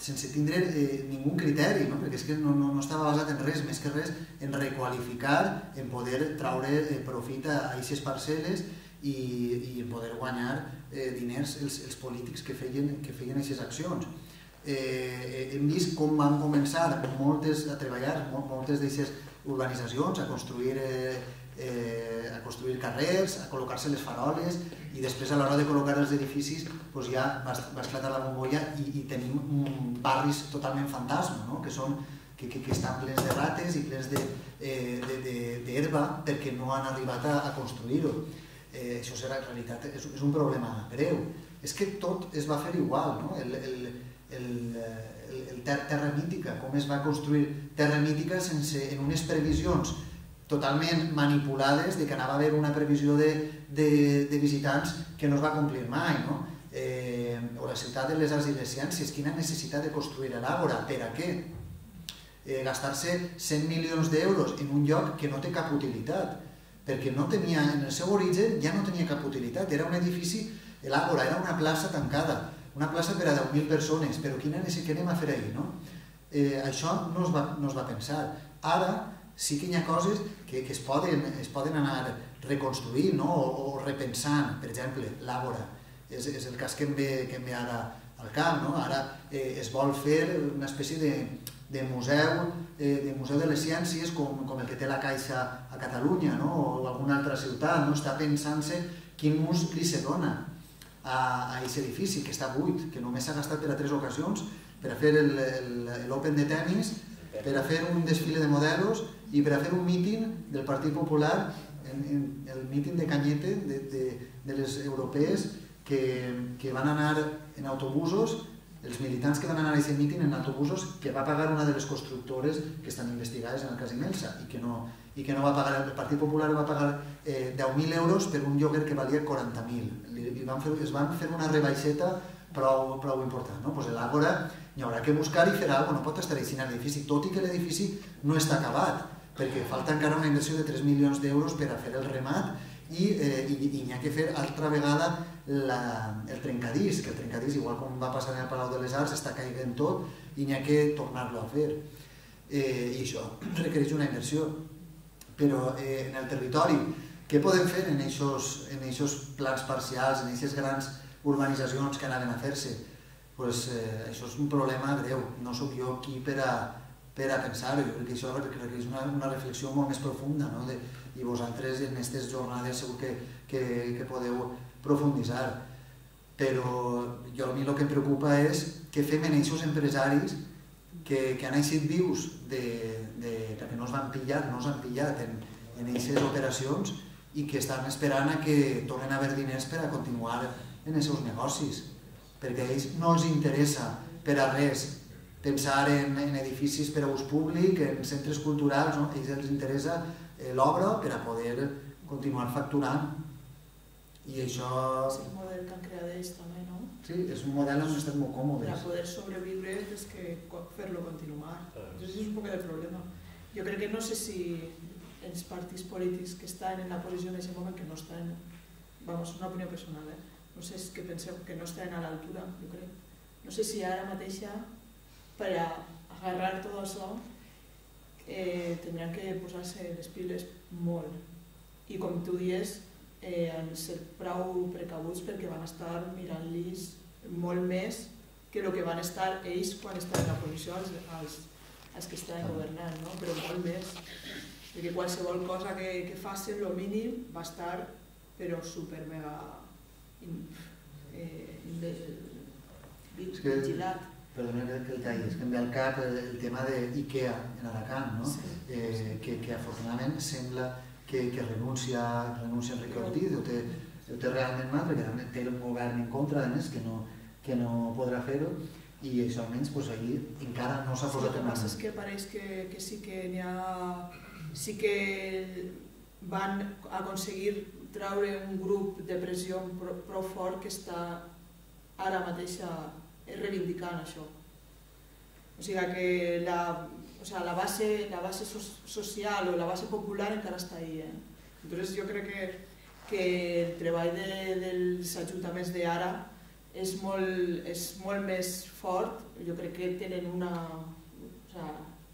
sense tindre eh, ningun criteri, no? perquè és que no, no, no estava basat en res, més que res en requalificar, en poder traure eh, profit a aquestes parcel·les i, i en poder guanyar eh, diners els, els polítics que feien que feien aquestes accions. Eh, hem vist com van començar moltes a treballar, mol- moltes d'aquestes urbanitzacions, a construir eh, eh, a construir carrers, a col·locar-se les faroles i després a l'hora de col·locar els edificis doncs ja va, esclatar la bombolla i, i tenim barris totalment fantasma, no? que, són, que, que, que estan plens de rates i plens eh, d'herba perquè no han arribat a, a construir-ho. Eh, això serà en realitat és, és un problema greu. És que tot es va fer igual, no? el, el, el, el, el ter, terra mítica, com es va construir terra mítica sense, en unes previsions totalment manipulades de que anava a haver una previsió de, de, de visitants que no es va complir mai, no? Eh, o la ciutat de les arts i les ciències, quina necessitat de construir l'àgora, per a què? Eh, Gastar-se 100 milions d'euros en un lloc que no té cap utilitat, perquè no tenia, en el seu origen ja no tenia cap utilitat, era un edifici, l'àgora era una plaça tancada, una plaça per a 10.000 persones, però quina necessitat anem a fer ahir, no? Eh, això no es, va, no es va pensar. Ara sí que hi ha coses que, que es, poden, es poden anar reconstruint no? o, o repensant, per exemple, l'àgora. És, és el cas que em ve, que em ve ara al cap, no? ara eh, es vol fer una espècie de, de museu eh, de museu de les ciències com, com el que té la Caixa a Catalunya no? o alguna altra ciutat, no? està pensant-se quin ús li se dona a, a aquest edifici que està buit, que només s'ha gastat per a tres ocasions per a fer l'Open de tennis, per a fer un desfile de modelos i per a fer un míting del Partit Popular, en, en el míting de Canyete de, de, de les europees que, que van anar en autobusos, els militants que van anar a aquest míting en autobusos que va pagar una de les constructores que estan investigades en el cas Imelsa i que no, i que no va pagar, el Partit Popular va pagar eh, 10.000 euros per un lloguer que valia 40.000 i, van fer, es van fer una rebaixeta prou, prou important. No? Pues L'Àgora hi haurà que buscar i fer alguna cosa, no pot estar així en l'edifici, tot i que l'edifici no està acabat, perquè falta encara una inversió de 3 milions d'euros per a fer el remat i, eh, i, i n'hi ha que fer altra vegada la, el trencadís, que el trencadís, igual com va passar en el Palau de les Arts, està caigant tot i n'hi ha que tornar-lo a fer. Eh, I això requereix una inversió. Però eh, en el territori, què podem fer en aquests en eixos plans parcials, en aquestes grans urbanitzacions que anaven a fer-se? Pues, eh, això és un problema greu. No sóc jo qui per a, per a pensar-ho. Jo crec que això requereix una, una reflexió molt més profunda. No? De, I vosaltres en aquestes jornades segur que, que, que podeu profunditzar. Però jo a mi el que em preocupa és què fem en aquests empresaris que, que han eixit vius de, de, perquè no es van pillar, no s'han pillat en, en aquestes operacions i que estan esperant a que tornen a haver diners per a continuar en els seus negocis perquè a ells no els interessa per a res pensar en, en edificis per a ús públic, en centres culturals, no? a ells els interessa eh, l'obra per a poder continuar facturant i això És el model que han creat ells també, no? sí, és un model on han estat molt Per a còmodes. poder sobreviure és que fer-lo continuar. Entonces és un poc el problema. Jo crec que no sé si els partits polítics que estan en la posició en aquest moment, que no estan, vamos, una opinió personal, eh? no sé si que penseu que no estan a l'altura, jo crec. No sé si ara mateixa, per a agarrar tot això, eh, tindran que posar-se les piles molt. I com tu dius, eh, han ser prou precabuts perquè van estar mirant-los molt més que el que van estar ells quan estaven a la posició els, els, els que estaven governant, no? però molt més. Perquè qualsevol cosa que, que facin, el mínim, va estar però super mega in, eh, in, És que- vigilat. Perdona que, que el talli, és que em ve al cap el, el tema d'IKEA en Alacant, no? Sí. eh, que, que afortunadament sembla que, que renuncia, renuncia Enrique Ortiz, o té ho té realment mal, perquè té un govern en contra, a més, que no, que no podrà fer-ho, i això almenys pues, allí encara no s'ha Sí, posat el que en passa és que pareix que, que sí que n'hi ha... sí que van aconseguir treure un grup de pressió prou, fort que està ara mateixa reivindicant això. O sigui que la, o sea, la base, la base so social o la base popular encara està ahí. Eh? Entonces jo crec que, que el treball de, dels ajuntaments d'ara és molt, és molt més fort, jo crec que tenen una... O sea,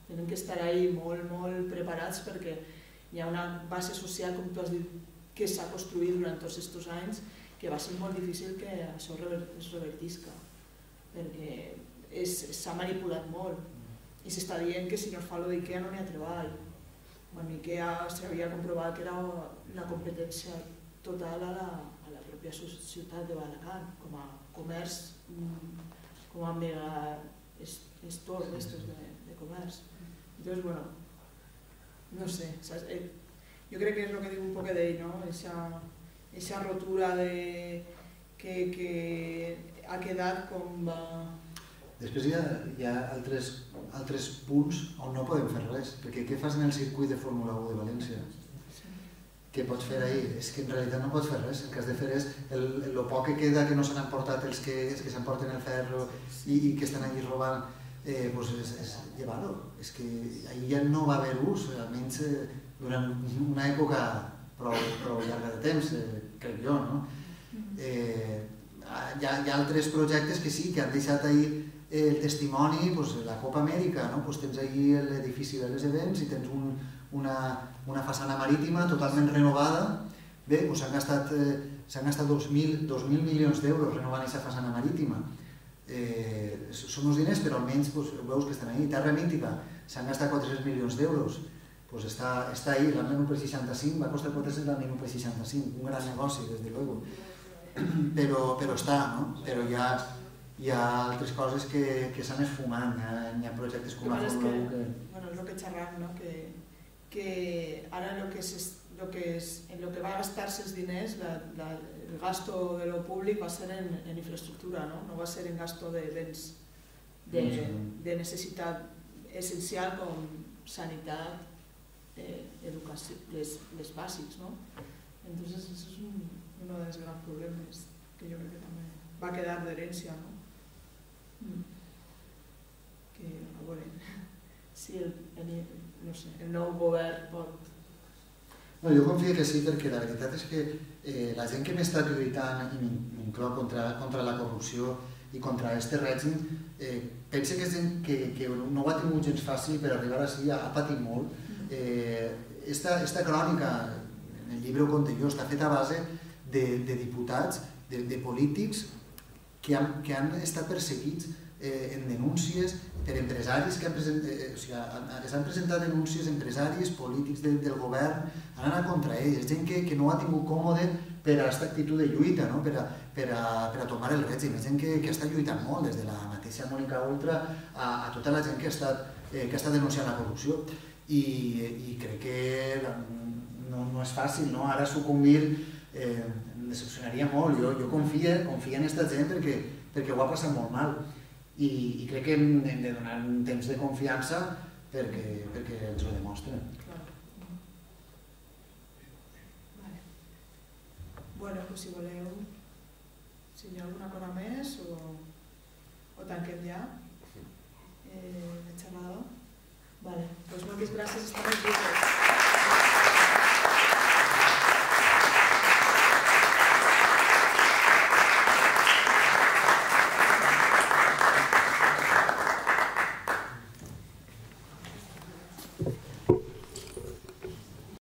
tenen que estar ahí molt, molt preparats perquè hi ha una base social, com tu has dit, que s'ha construït durant tots aquests anys, que va ser molt difícil que això es revertisca, perquè s'ha manipulat molt i s'està dient que si no es fa lo d'IKEA no n'hi ha treball. Bueno, IKEA s'havia comprovat que era la competència total a la, a la pròpia ciutat de Balacant, com a comerç, mm, com a mega store d'estos de, de comerç. Entonces, bueno, no sé, saps? Eh, jo crec que és el que diu un poc d'ell, no? Eixa, eixa rotura de, que, que ha quedat com va... Després hi ha, hi ha altres, altres punts on no podem fer res, perquè què fas en el circuit de Fórmula 1 de València? Què pots fer ahir? És que en realitat no pots fer res, el que has de fer és el, el poc que queda que no s'han emportat els que, els que s'emporten el ferro i, i que estan allí robant, eh, pues és, és llevar-ho. És que ahir ja no va haver ús, almenys eh, durant una època prou, prou llarga de temps, eh, crec jo, no? Eh, hi, ha, hi ha altres projectes que sí, que han deixat ahir el testimoni, pues, la Copa Amèrica, no? pues tens ahí l'edifici de les events i tens un, una, una façana marítima totalment renovada. Bé, pues s'han gastat, eh, gastat 2.000 2.000 milions d'euros renovant aquesta façana marítima. Eh, són uns diners, però almenys pues, veus que estan ahí. Terra mítica, s'han gastat 400 milions d'euros. Pues està, està ahí, per 65, va costar 400 l'han venut per 65, un gran negoci, des de luego. Però, però està, no? Però hi ha, hi ha altres coses que, que s'han esfumat, hi ha, hi ha projectes com la és Fórmula que, 1 que... bueno, és el que xerram, no? que, que ara lo que, es, lo que, es, en lo que va a gastar-se els diners, la, la, el gasto de lo públic va ser en, en infraestructura, no? no va ser en gasto de béns de, de necessitat essencial com sanitat, eh, educació, les, les bàsics, no? Entonces, eso es un, uno de los grandes problemas que yo creo que también va a quedar de herencia, ¿no? Mm. Que, a veure, si el, el, no sé, el nou govern pot... No, jo confio que sí, perquè la veritat és que eh, la gent que m'està lluitant, i m'inclou contra, contra la corrupció i contra aquest règim, eh, pensa que és gent que, que no ho ha tingut gens fàcil per arribar així, ha, ha patit molt. Eh, esta, esta crònica, en el llibre ho conté jo, està feta a base de, de diputats, de, de polítics que han, que han estat perseguits eh, en denúncies per empresaris que han presentat, eh, o sigui, han, han presentat denúncies empresaris, polítics de, del govern, han anat contra ells, gent que, que no ha tingut còmode per a aquesta actitud de lluita, no? per, a, per, a, per a tomar el règim, gent que, que està lluitant molt, des de la mateixa Mònica Ultra a, a tota la gent que ha estat, eh, que ha estat denunciant la corrupció. I, i crec que no, no és fàcil, no? ara sucumbir eh, em decepcionaria molt, jo, jo confio, confio en aquesta gent perquè, perquè ho ha passat molt mal i, i crec que hem, hem de donar un temps de confiança perquè, perquè ens ho demostren. Vale. Bueno, pues si voleu, si hi ha alguna cosa més o, o tanquem ja eh, la xerrada. Vale, pues moltes gràcies, estem aquí.